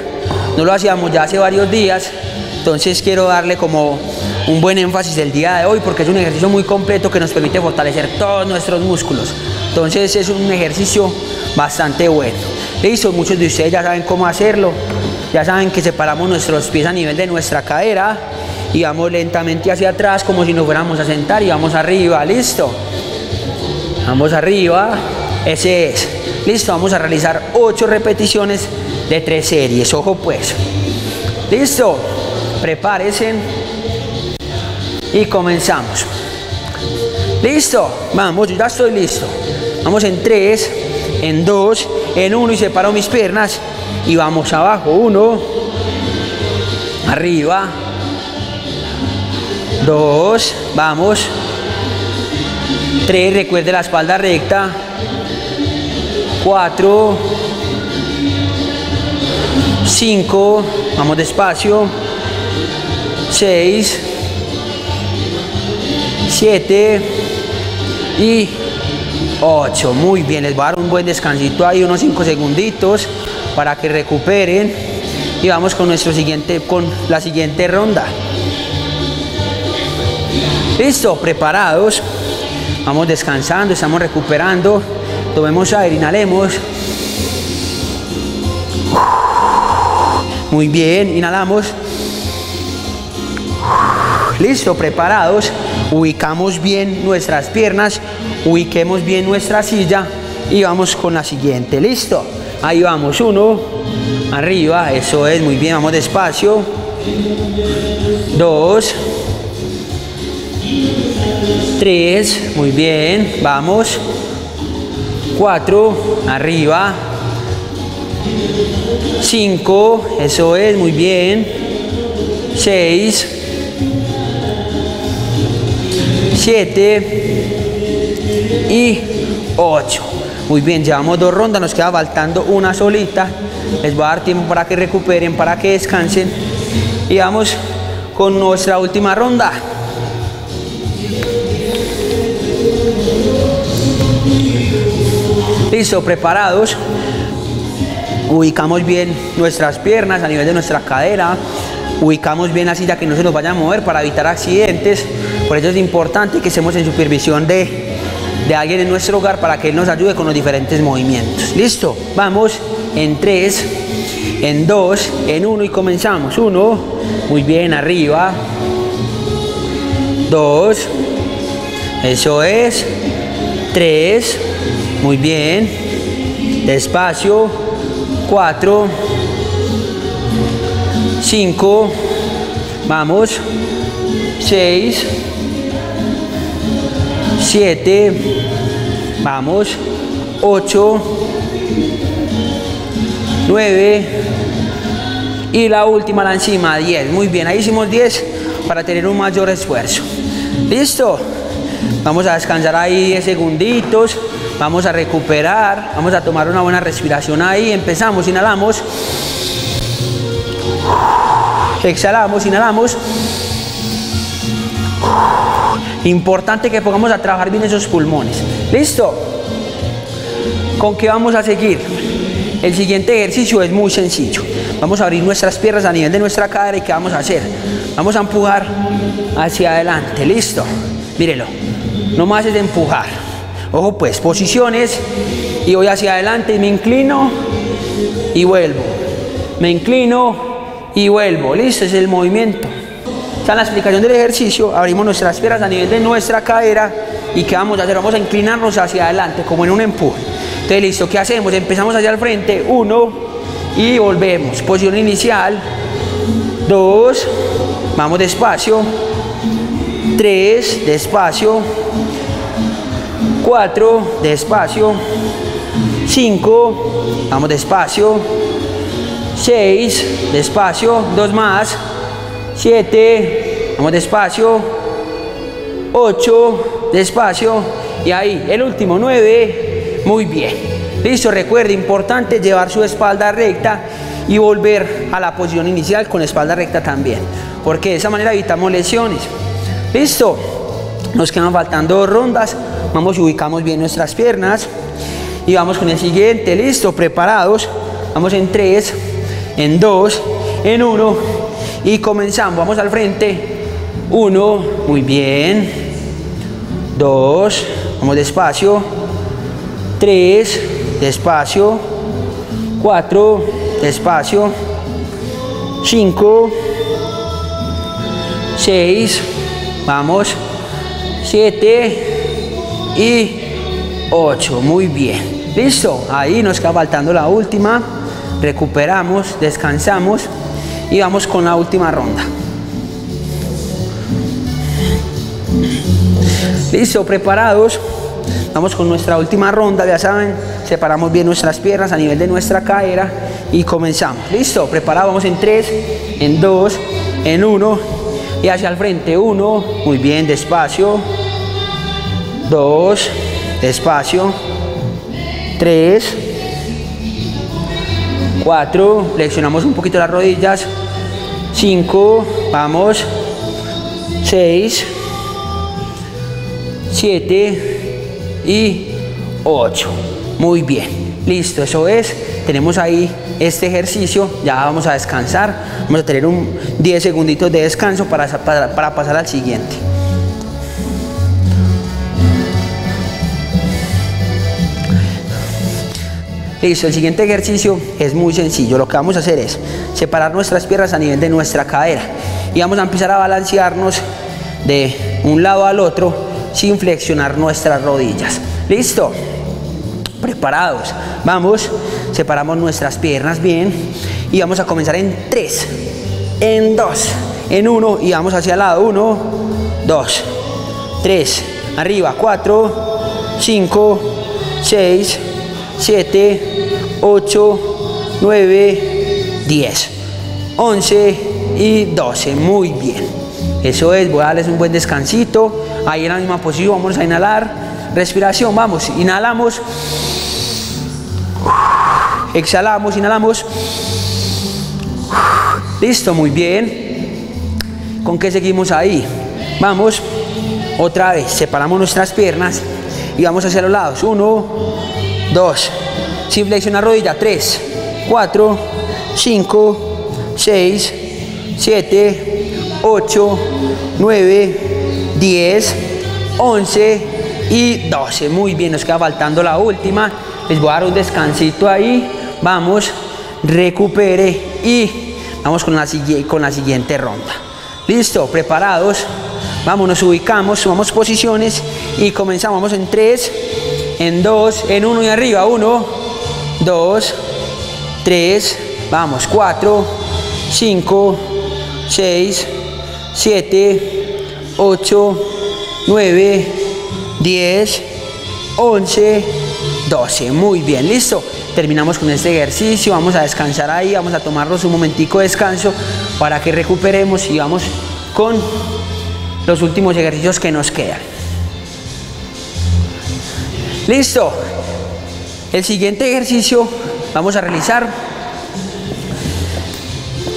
No lo hacíamos ya hace varios días, entonces quiero darle como un buen énfasis el día de hoy porque es un ejercicio muy completo que nos permite fortalecer todos nuestros músculos. Entonces es un ejercicio bastante bueno. Listo, muchos de ustedes ya saben cómo hacerlo. Ya saben que separamos nuestros pies a nivel de nuestra cadera y vamos lentamente hacia atrás como si nos fuéramos a sentar y vamos arriba, listo. Vamos arriba, ese es. Listo, vamos a realizar 8 repeticiones de 3 series. Ojo pues. Listo prepárense y comenzamos. ¿Listo? Vamos, ya estoy listo. Vamos en 3, en 2, en 1 y separo mis piernas y vamos abajo. 1, arriba, 2, vamos. 3, recuerde la espalda recta. 4, 5, vamos despacio. 6, 7 y 8. Muy bien, les voy a dar un buen descansito ahí, unos 5 segunditos. para que recuperen y vamos con nuestro siguiente con la siguiente ronda listo preparados vamos descansando estamos recuperando. Tomemos aire inhalemos. Muy bien inhalamos. Listo preparados. Ubicamos bien nuestras piernas ubiquemos bien nuestra silla y vamos con la siguiente. Listo. Ahí vamos uno. Arriba eso es muy bien vamos despacio. Dos tres muy bien vamos cuatro arriba cinco eso es muy bien seis siete y ocho muy bien, llevamos dos rondas, nos queda faltando una solita. Les voy a dar tiempo para que recuperen, para que descansen. Y vamos con nuestra última ronda. Listo, preparados. Ubicamos bien nuestras piernas a nivel de nuestra cadera. Ubicamos bien la silla que no se nos vaya a mover para evitar accidentes. Por eso es importante que estemos en supervisión de de alguien en nuestro hogar para que Él nos ayude con los diferentes movimientos. ¿Listo? Vamos en tres, en dos, en uno y comenzamos. Uno, muy bien, arriba. Dos, eso es. Tres, muy bien. Despacio. Cuatro. Cinco. Vamos. Seis. 7, vamos, 8, 9 y la última la encima, 10. Muy bien, ahí hicimos 10 para tener un mayor esfuerzo. ¿Listo? Vamos a descansar ahí 10 segunditos, vamos a recuperar, vamos a tomar una buena respiración ahí, empezamos, inhalamos, exhalamos, inhalamos. Importante que pongamos a trabajar bien esos pulmones. ¿Listo? ¿Con qué vamos a seguir? El siguiente ejercicio es muy sencillo. Vamos a abrir nuestras piernas a nivel de nuestra cadera y ¿qué vamos a hacer? Vamos a empujar hacia adelante. ¿Listo? Mírelo. No más es empujar. Ojo pues, posiciones y voy hacia adelante y me inclino y vuelvo. Me inclino y vuelvo. Listo, es el movimiento. Está en la explicación del ejercicio, abrimos nuestras piernas a nivel de nuestra cadera y ¿qué vamos a hacer? Vamos a inclinarnos hacia adelante, como en un empuje. Entonces, listo, ¿qué hacemos? Empezamos hacia el frente, uno, y volvemos. Posición inicial, dos, vamos despacio, tres, despacio, cuatro, despacio, cinco, vamos despacio, seis, despacio, dos más, 7, vamos despacio, 8, despacio, y ahí, el último, 9, muy bien. Listo, recuerde, importante llevar su espalda recta y volver a la posición inicial con la espalda recta también, porque de esa manera evitamos lesiones. Listo, nos quedan faltando dos rondas, vamos y ubicamos bien nuestras piernas y vamos con el siguiente, listo, preparados, vamos en 3, en 2, en 1 y comenzamos, vamos al frente. Uno, muy bien. Dos, vamos despacio. Tres, despacio. Cuatro, despacio. Cinco. Seis, vamos. Siete y ocho, muy bien. Listo, ahí nos está faltando la última. Recuperamos, descansamos y vamos con la última ronda. Listo, preparados. Vamos con nuestra última ronda, ya saben, separamos bien nuestras piernas a nivel de nuestra cadera y comenzamos. Listo, preparados, vamos en 3, en 2, en 1 y hacia el frente. 1, muy bien, despacio. 2, despacio. 3, 4, flexionamos un poquito las rodillas, 5, vamos, 6, 7 y 8. Muy bien, listo, eso es. Tenemos ahí este ejercicio, ya vamos a descansar, vamos a tener un 10 segunditos de descanso para, para, para pasar al siguiente. Listo, el siguiente ejercicio es muy sencillo. Lo que vamos a hacer es separar nuestras piernas a nivel de nuestra cadera y vamos a empezar a balancearnos de un lado al otro sin flexionar nuestras rodillas. ¿Listo? Preparados. Vamos, separamos nuestras piernas bien y vamos a comenzar en 3, en 2, en 1 y vamos hacia el lado. 1, 2, 3, arriba, 4, 5, 6, 7, 8, 9, 10, 11 y 12. Muy bien. Eso es, voy a darles un buen descansito. Ahí en la misma posición vamos a inhalar. Respiración, vamos, inhalamos. Exhalamos, inhalamos. Listo, muy bien. ¿Con qué seguimos ahí? Vamos, otra vez, separamos nuestras piernas y vamos hacia los lados. Uno, dos, sin flexionar rodilla, 3, 4, 5, 6, 7, 8, 9, 10, 11 y 12. Muy bien, nos queda faltando la última. Les voy a dar un descansito ahí. Vamos, recupere y vamos con la, con la siguiente ronda. Listo, preparados. Vamos, nos ubicamos, sumamos posiciones y comenzamos. Vamos en 3, en 2, en 1 y arriba. 1, 2, 3, vamos, 4, 5, 6, 7, 8, 9, 10, 11, 12. Muy bien, listo. Terminamos con este ejercicio, vamos a descansar ahí, vamos a tomarnos un momentico de descanso para que recuperemos y vamos con los últimos ejercicios que nos quedan. Listo. El siguiente ejercicio vamos a realizar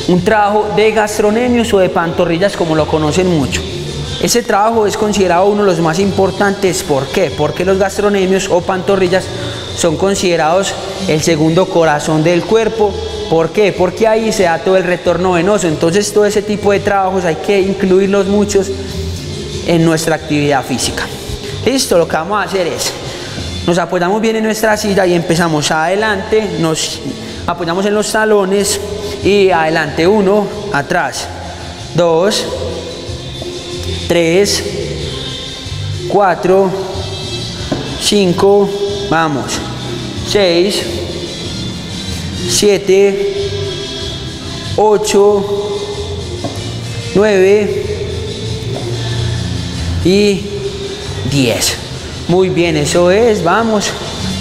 un trabajo de gastronemios o de pantorrillas como lo conocen mucho. Ese trabajo es considerado uno de los más importantes. ¿Por qué? Porque los gastronemios o pantorrillas son considerados el segundo corazón del cuerpo. ¿Por qué? Porque ahí se da todo el retorno venoso. Entonces todo ese tipo de trabajos hay que incluirlos muchos en nuestra actividad física. Listo, lo que vamos a hacer es, nos apoyamos bien en nuestra silla y empezamos adelante, nos apoyamos en los talones y adelante, uno, atrás, dos, tres, cuatro, cinco, vamos, seis, siete, ocho, nueve y diez. Muy bien, eso es, vamos,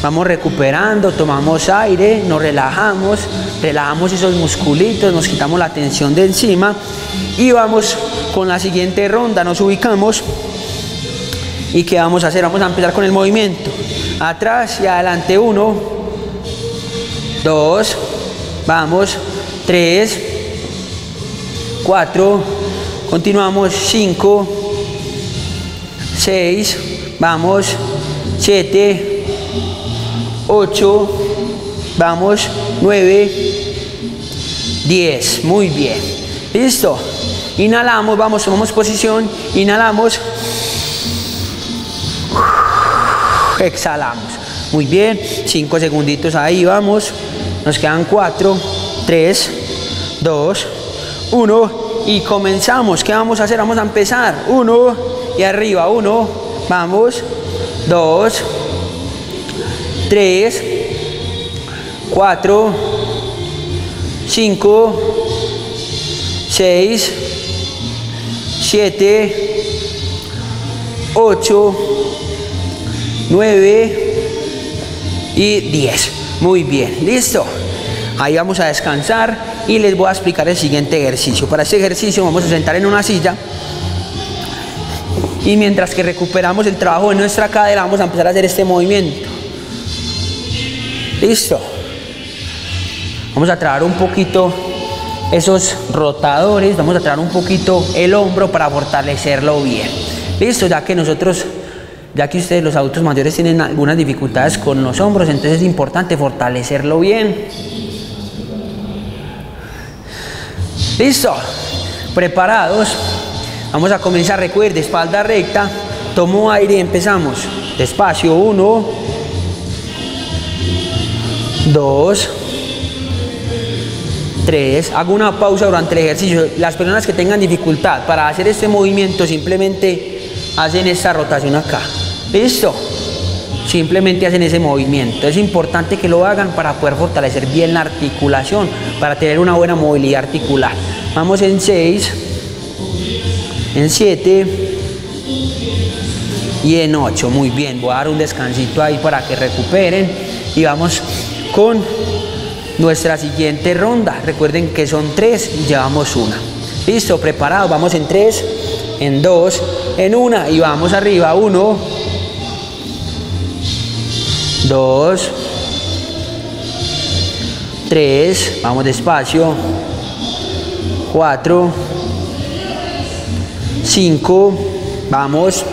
vamos recuperando, tomamos aire, nos relajamos, relajamos esos musculitos, nos quitamos la tensión de encima y vamos con la siguiente ronda, nos ubicamos y ¿qué vamos a hacer? Vamos a empezar con el movimiento, atrás y adelante, uno, dos, vamos, tres, cuatro, continuamos, cinco, seis, vamos, siete, ocho, vamos, nueve, diez, muy bien, listo, inhalamos, vamos, tomamos posición, inhalamos, exhalamos, muy bien, cinco segunditos ahí, vamos, nos quedan cuatro, tres, dos, uno, y comenzamos, ¿qué vamos a hacer? Vamos a empezar, uno, y arriba, uno, vamos, dos, tres, cuatro, cinco, seis, siete, ocho, nueve y diez. Muy bien, listo. Ahí vamos a descansar y les voy a explicar el siguiente ejercicio. Para este ejercicio vamos a sentar en una silla y mientras que recuperamos el trabajo de nuestra cadera vamos a empezar a hacer este movimiento. Listo. Vamos a traer un poquito esos rotadores, vamos a traer un poquito el hombro para fortalecerlo bien. Listo, ya que nosotros, ya que ustedes los adultos mayores tienen algunas dificultades con los hombros, entonces es importante fortalecerlo bien. Listo, preparados. Vamos a comenzar, recuerde, espalda recta, tomo aire y empezamos. Despacio, uno, dos, tres. Hago una pausa durante el ejercicio. Las personas que tengan dificultad para hacer este movimiento simplemente hacen esta rotación acá. Listo. Simplemente hacen ese movimiento. Es importante que lo hagan para poder fortalecer bien la articulación, para tener una buena movilidad articular. Vamos en 6, en 7 y en 8. Muy bien, voy a dar un descansito ahí para que recuperen y vamos con nuestra siguiente ronda. Recuerden que son 3 y llevamos una. Listo, preparados. Vamos en 3, en 2, en 1 y vamos arriba. 1, 2, 3, vamos despacio. 4, 5, vamos,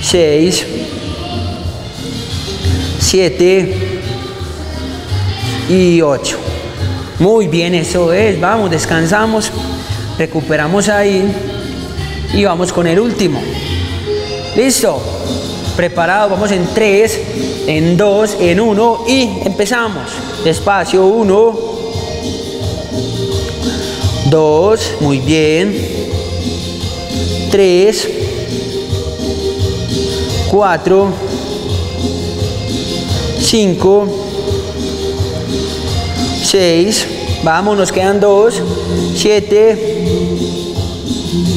6, 7 y 8. Muy bien, eso es, vamos, descansamos, recuperamos ahí y vamos con el último. Listo, preparado, vamos en 3, en 2, en 1 y empezamos. Despacio, 1, 2, muy bien. 3, 4, 5, 6, vamos, nos quedan 2, 7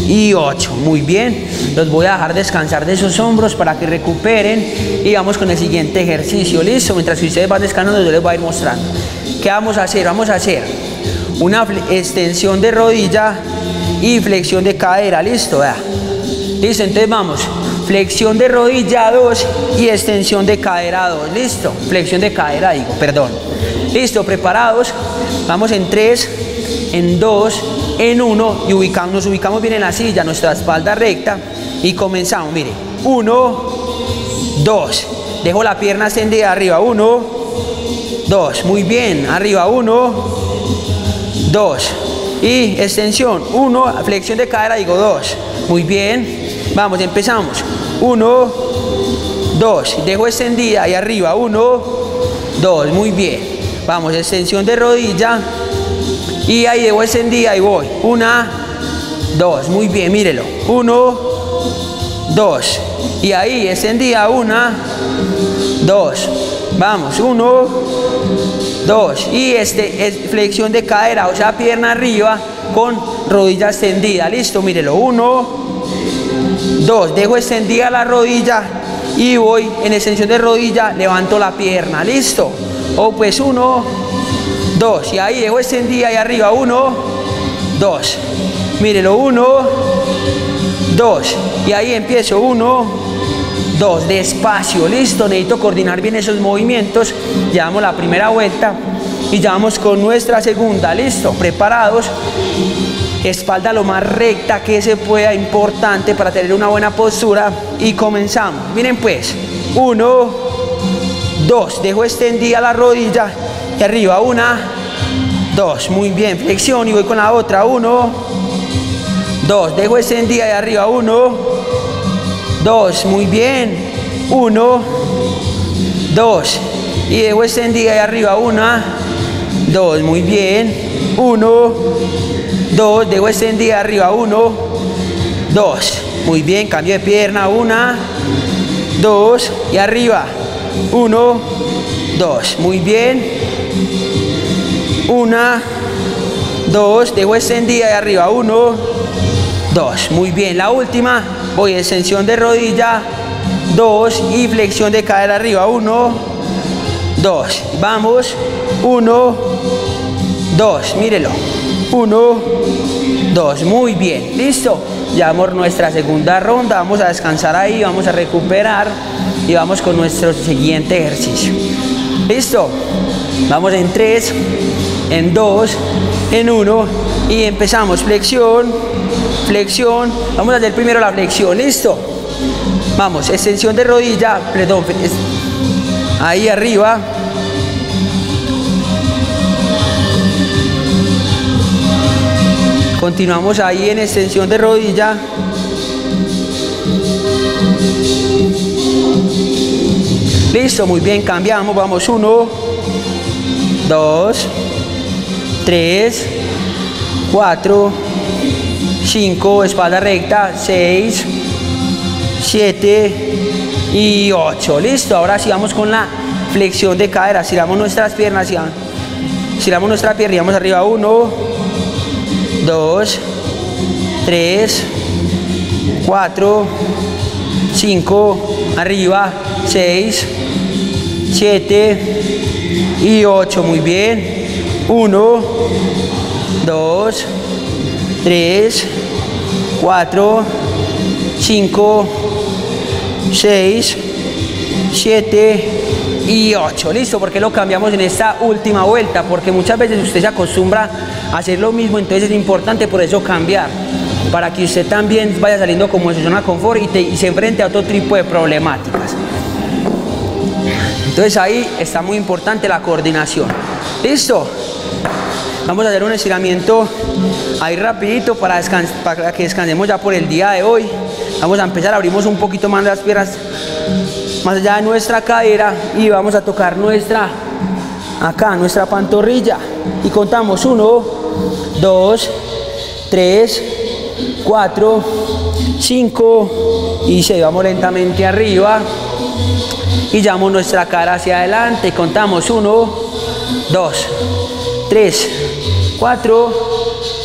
y 8. Muy bien, los voy a dejar descansar de esos hombros para que recuperen y vamos con el siguiente ejercicio. Listo, mientras ustedes van descansando, yo les voy a ir mostrando. ¿Qué vamos a hacer? Vamos a hacer una extensión de rodilla y flexión de cadera, listo, vea. Listo, entonces vamos, flexión de rodilla 2 y extensión de cadera 2, listo, flexión de cadera digo, perdón. Listo, preparados, vamos en 3, en 2, en 1 y ubicamos, nos ubicamos bien en la silla, nuestra espalda recta y comenzamos, mire, 1, 2, dejo la pierna extendida arriba, 1, 2, muy bien, arriba 1, 2. Y extensión, 1, flexión de cadera, digo 2. Muy bien. Vamos, empezamos. 1, 2. Dejo extendida ahí arriba. 1, 2. Muy bien. Vamos, extensión de rodilla. Y ahí dejo extendida y voy. 1, 2. Muy bien, mírelo. 1, 2. Y ahí extendida. 1, 2. Vamos, 1, 2 y este es flexión de cadera, o sea, pierna arriba con rodilla extendida. Listo, mírelo. 1, 2, dejo extendida la rodilla y voy en extensión de rodilla, levanto la pierna. Listo. O pues 1, 2 y ahí dejo extendida y arriba 1, 2. Mírelo. 1, 2 y ahí empiezo 1, 2, despacio, listo, necesito coordinar bien esos movimientos, llevamos la primera vuelta y ya vamos con nuestra segunda, listo, preparados, espalda lo más recta que se pueda, importante para tener una buena postura. Y comenzamos, miren pues, 1, 2, dejo extendida la rodilla. Y arriba, 1, 2, muy bien, flexión y voy con la otra, 1, 2, dejo extendida y arriba, 1, 2, muy bien, 1, 2, y dejo extendida ahí arriba, 1, 2, muy bien, 1, 2, dejo extendida arriba, 1, 2, muy bien, cambio de pierna, 1, 2, y arriba, 1, 2, muy bien, 1, 2, dejo extendida ahí arriba, 1, 2, muy bien, la última, voy extensión de rodilla, 2 y flexión de cadera arriba, 1, 2, vamos, 1, 2, mírelo, 1, 2, muy bien, listo, llevamos nuestra segunda ronda, vamos a descansar ahí, vamos a recuperar y vamos con nuestro siguiente ejercicio, listo, vamos en 3, en 2, en 1 y empezamos, flexión, flexión, vamos a hacer primero la flexión, listo. Vamos, extensión de rodilla, perdón, ahí arriba. Continuamos ahí en extensión de rodilla. Listo, muy bien, cambiamos, vamos, uno, dos, tres, cuatro, cinco, espalda recta, seis, siete y ocho. Listo, ahora sí vamos con la flexión de cadera, tiramos nuestras piernas, tiramos nuestra pierna y vamos arriba, uno, dos, tres, cuatro, cinco, arriba, seis, siete y ocho, muy bien, uno, dos, tres, cuatro, cinco, seis, siete y 8. Listo, porque lo cambiamos en esta última vuelta? Porque muchas veces usted se acostumbra a hacer lo mismo, entonces es importante por eso cambiar. Para que usted también vaya saliendo como de su zona de confort y, se enfrente a otro tipo de problemáticas. Entonces ahí está muy importante la coordinación. ¿Listo? Vamos a hacer un estiramiento ahí rapidito para, para que descansemos ya por el día de hoy. Vamos a empezar, abrimos un poquito más las piernas más allá de nuestra cadera y vamos a tocar nuestra, acá, nuestra pantorrilla. Y contamos 1, 2, 3, 4, 5 y se Vamos lentamente arriba y llevamos nuestra cara hacia adelante. Contamos 1, 2, 3, 4,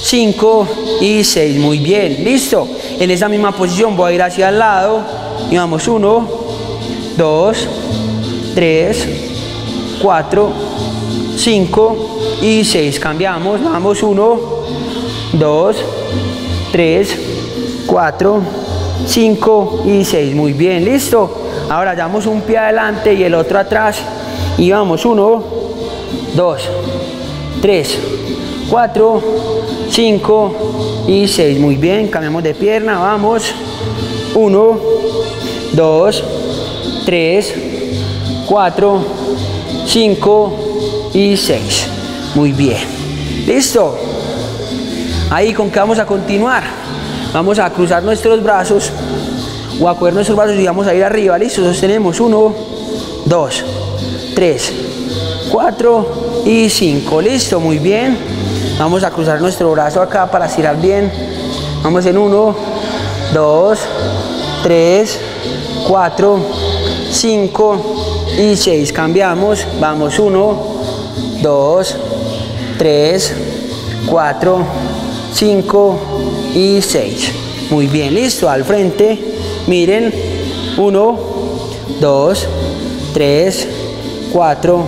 5 y 6. Muy bien, listo. En esa misma posición voy a ir hacia el lado y vamos 1, 2, 3, 4, 5 y 6. Cambiamos, vamos 1, 2, 3, 4, 5 y 6. Muy bien, listo. Ahora damos un pie adelante y el otro atrás. Y vamos 1, 2, 3, 4, 5 y 6. Muy bien, cambiamos de pierna, vamos. 1, 2, 3, 4, 5 y 6. Muy bien. ¿Listo? Ahí con que vamos a continuar. Vamos a cruzar nuestros brazos o a coger nuestros brazos y vamos a ir arriba. ¿Listo? Sostenemos 1, 2, 3, 4 y 5. ¿Listo? Muy bien. Vamos a cruzar nuestro brazo acá para estirar bien. Vamos en 1, 2, 3, 4, 5 y 6. Cambiamos, vamos 1, 2, 3, 4, 5 y 6. Muy bien, listo, al frente. Miren, 1, 2, 3, 4,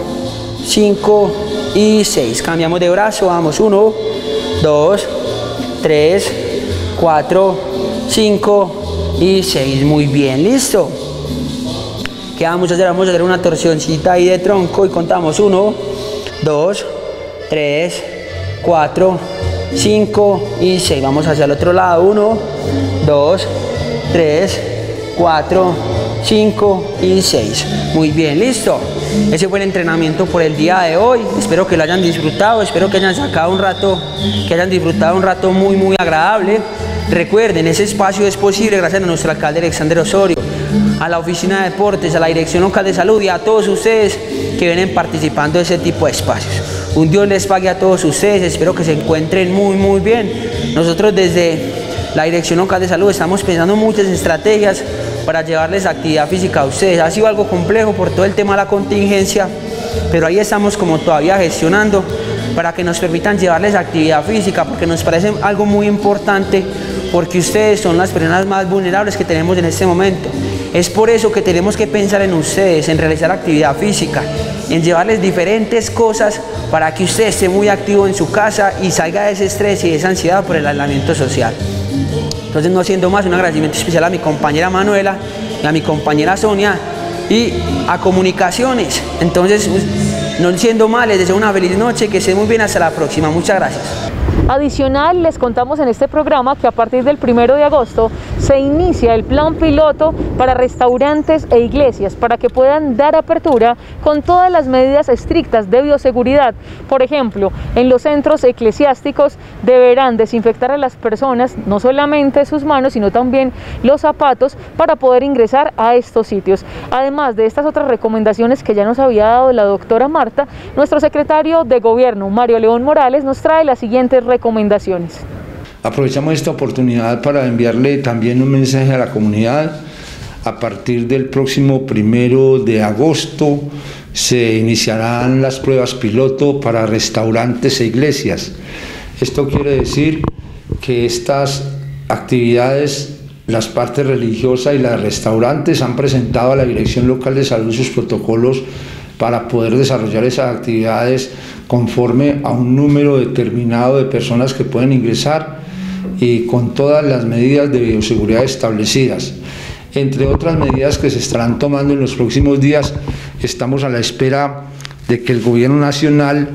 5 y 6. Cambiamos de brazo, vamos 1, 2, 3, 4, 5 y 6. Muy bien, listo vamos a hacer? Vamos a hacer una torsioncita ahí de tronco y contamos 1, 2, 3, 4, 5 y 6. Vamos hacia el otro lado. 1, 2, 3, 4, 5 y 6. Muy bien, listo. Ese fue el entrenamiento por el día de hoy. Espero que lo hayan disfrutado, espero que hayan sacado un rato, que hayan disfrutado un rato muy, muy agradable. Recuerden, ese espacio es posible gracias a nuestro alcalde Alexander Osorio a la Oficina de Deportes, a la Dirección Local de Salud y a todos ustedes que vienen participando de ese tipo de espacios. Un Dios les pague a todos ustedes, espero que se encuentren muy, muy bien. Nosotros desde la Dirección Local de Salud estamos pensando muchas estrategias para llevarles actividad física a ustedes. Ha sido algo complejo por todo el tema de la contingencia, pero ahí estamos como todavía gestionando para que nos permitan llevarles actividad física, porque nos parece algo muy importante, porque ustedes son las personas más vulnerables que tenemos en este momento. Es por eso que tenemos que pensar en ustedes, en realizar actividad física, en llevarles diferentes cosas para que usted esté muy activo en su casa y salga de ese estrés y de esa ansiedad por el aislamiento social. Entonces, no siendo más, un agradecimiento especial a mi compañera Manuela y a mi compañera Sonia y a comunicaciones. Entonces, no siendo mal, les deseo una feliz noche, que estén muy bien, hasta la próxima. Muchas gracias. Adicional, les contamos en este programa que a partir del primero de agosto se inicia el plan piloto para restaurantes e iglesias para que puedan dar apertura con todas las medidas estrictas de bioseguridad. Por ejemplo, en los centros eclesiásticos deberán desinfectar a las personas no solamente sus manos, sino también los zapatos para poder ingresar a estos sitios. Además de estas otras recomendaciones que ya nos había dado la doctora Marta, nuestro secretario de Gobierno, Mario León Morales, nos trae las siguientes recomendaciones. Aprovechamos esta oportunidad para enviarle también un mensaje a la comunidad. A partir del próximo primero de agosto se iniciarán las pruebas piloto para restaurantes e iglesias. Esto quiere decir que estas actividades, las partes religiosas y las restaurantes han presentado a la Dirección Local de Salud sus protocolos para poder desarrollar esas actividades conforme a un número determinado de personas que pueden ingresar y con todas las medidas de bioseguridad establecidas. Entre otras medidas que se estarán tomando en los próximos días, estamos a la espera de que el Gobierno Nacional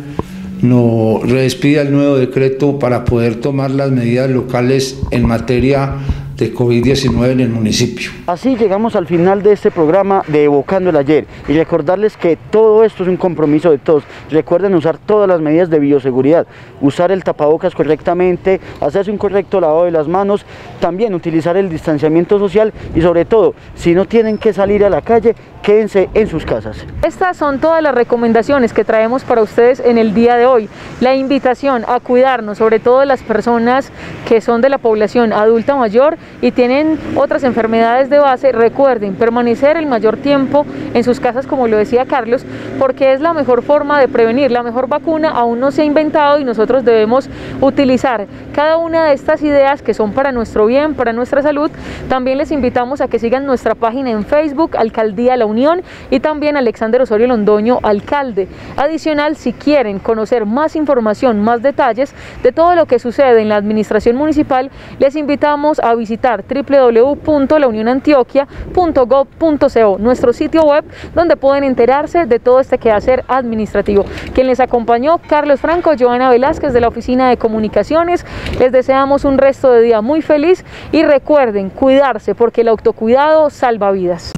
nos redespida el nuevo decreto para poder tomar las medidas locales en materia de COVID-19 en el municipio. Así llegamos al final de este programa de Evocando el Ayer y recordarles que todo esto es un compromiso de todos. Recuerden usar todas las medidas de bioseguridad, usar el tapabocas correctamente, hacerse un correcto lavado de las manos, también utilizar el distanciamiento social y sobre todo, si no tienen que salir a la calle, quédense en sus casas. Estas son todas las recomendaciones que traemos para ustedes en el día de hoy. La invitación a cuidarnos, sobre todo las personas que son de la población adulta mayor y tienen otras enfermedades de base, recuerden permanecer el mayor tiempo en sus casas, como lo decía Carlos, porque es la mejor forma de prevenir. La mejor vacuna aún no se ha inventado y nosotros debemos utilizar cada una de estas ideas que son para nuestro bien, para nuestra salud. También les invitamos a que sigan nuestra página en Facebook, Alcaldía La Unión, y también Alexander Osorio Londoño, alcalde. Adicional, si quieren conocer más información, más detalles de todo lo que sucede en la administración municipal, les invitamos a visitar www.launionantioquia.gov.co, nuestro sitio web donde pueden enterarse de todo este quehacer administrativo. Quien les acompañó, Carlos Franco, Joana Velázquez de la Oficina de Comunicaciones. Les deseamos un resto de día muy feliz y recuerden cuidarse porque el autocuidado salva vidas.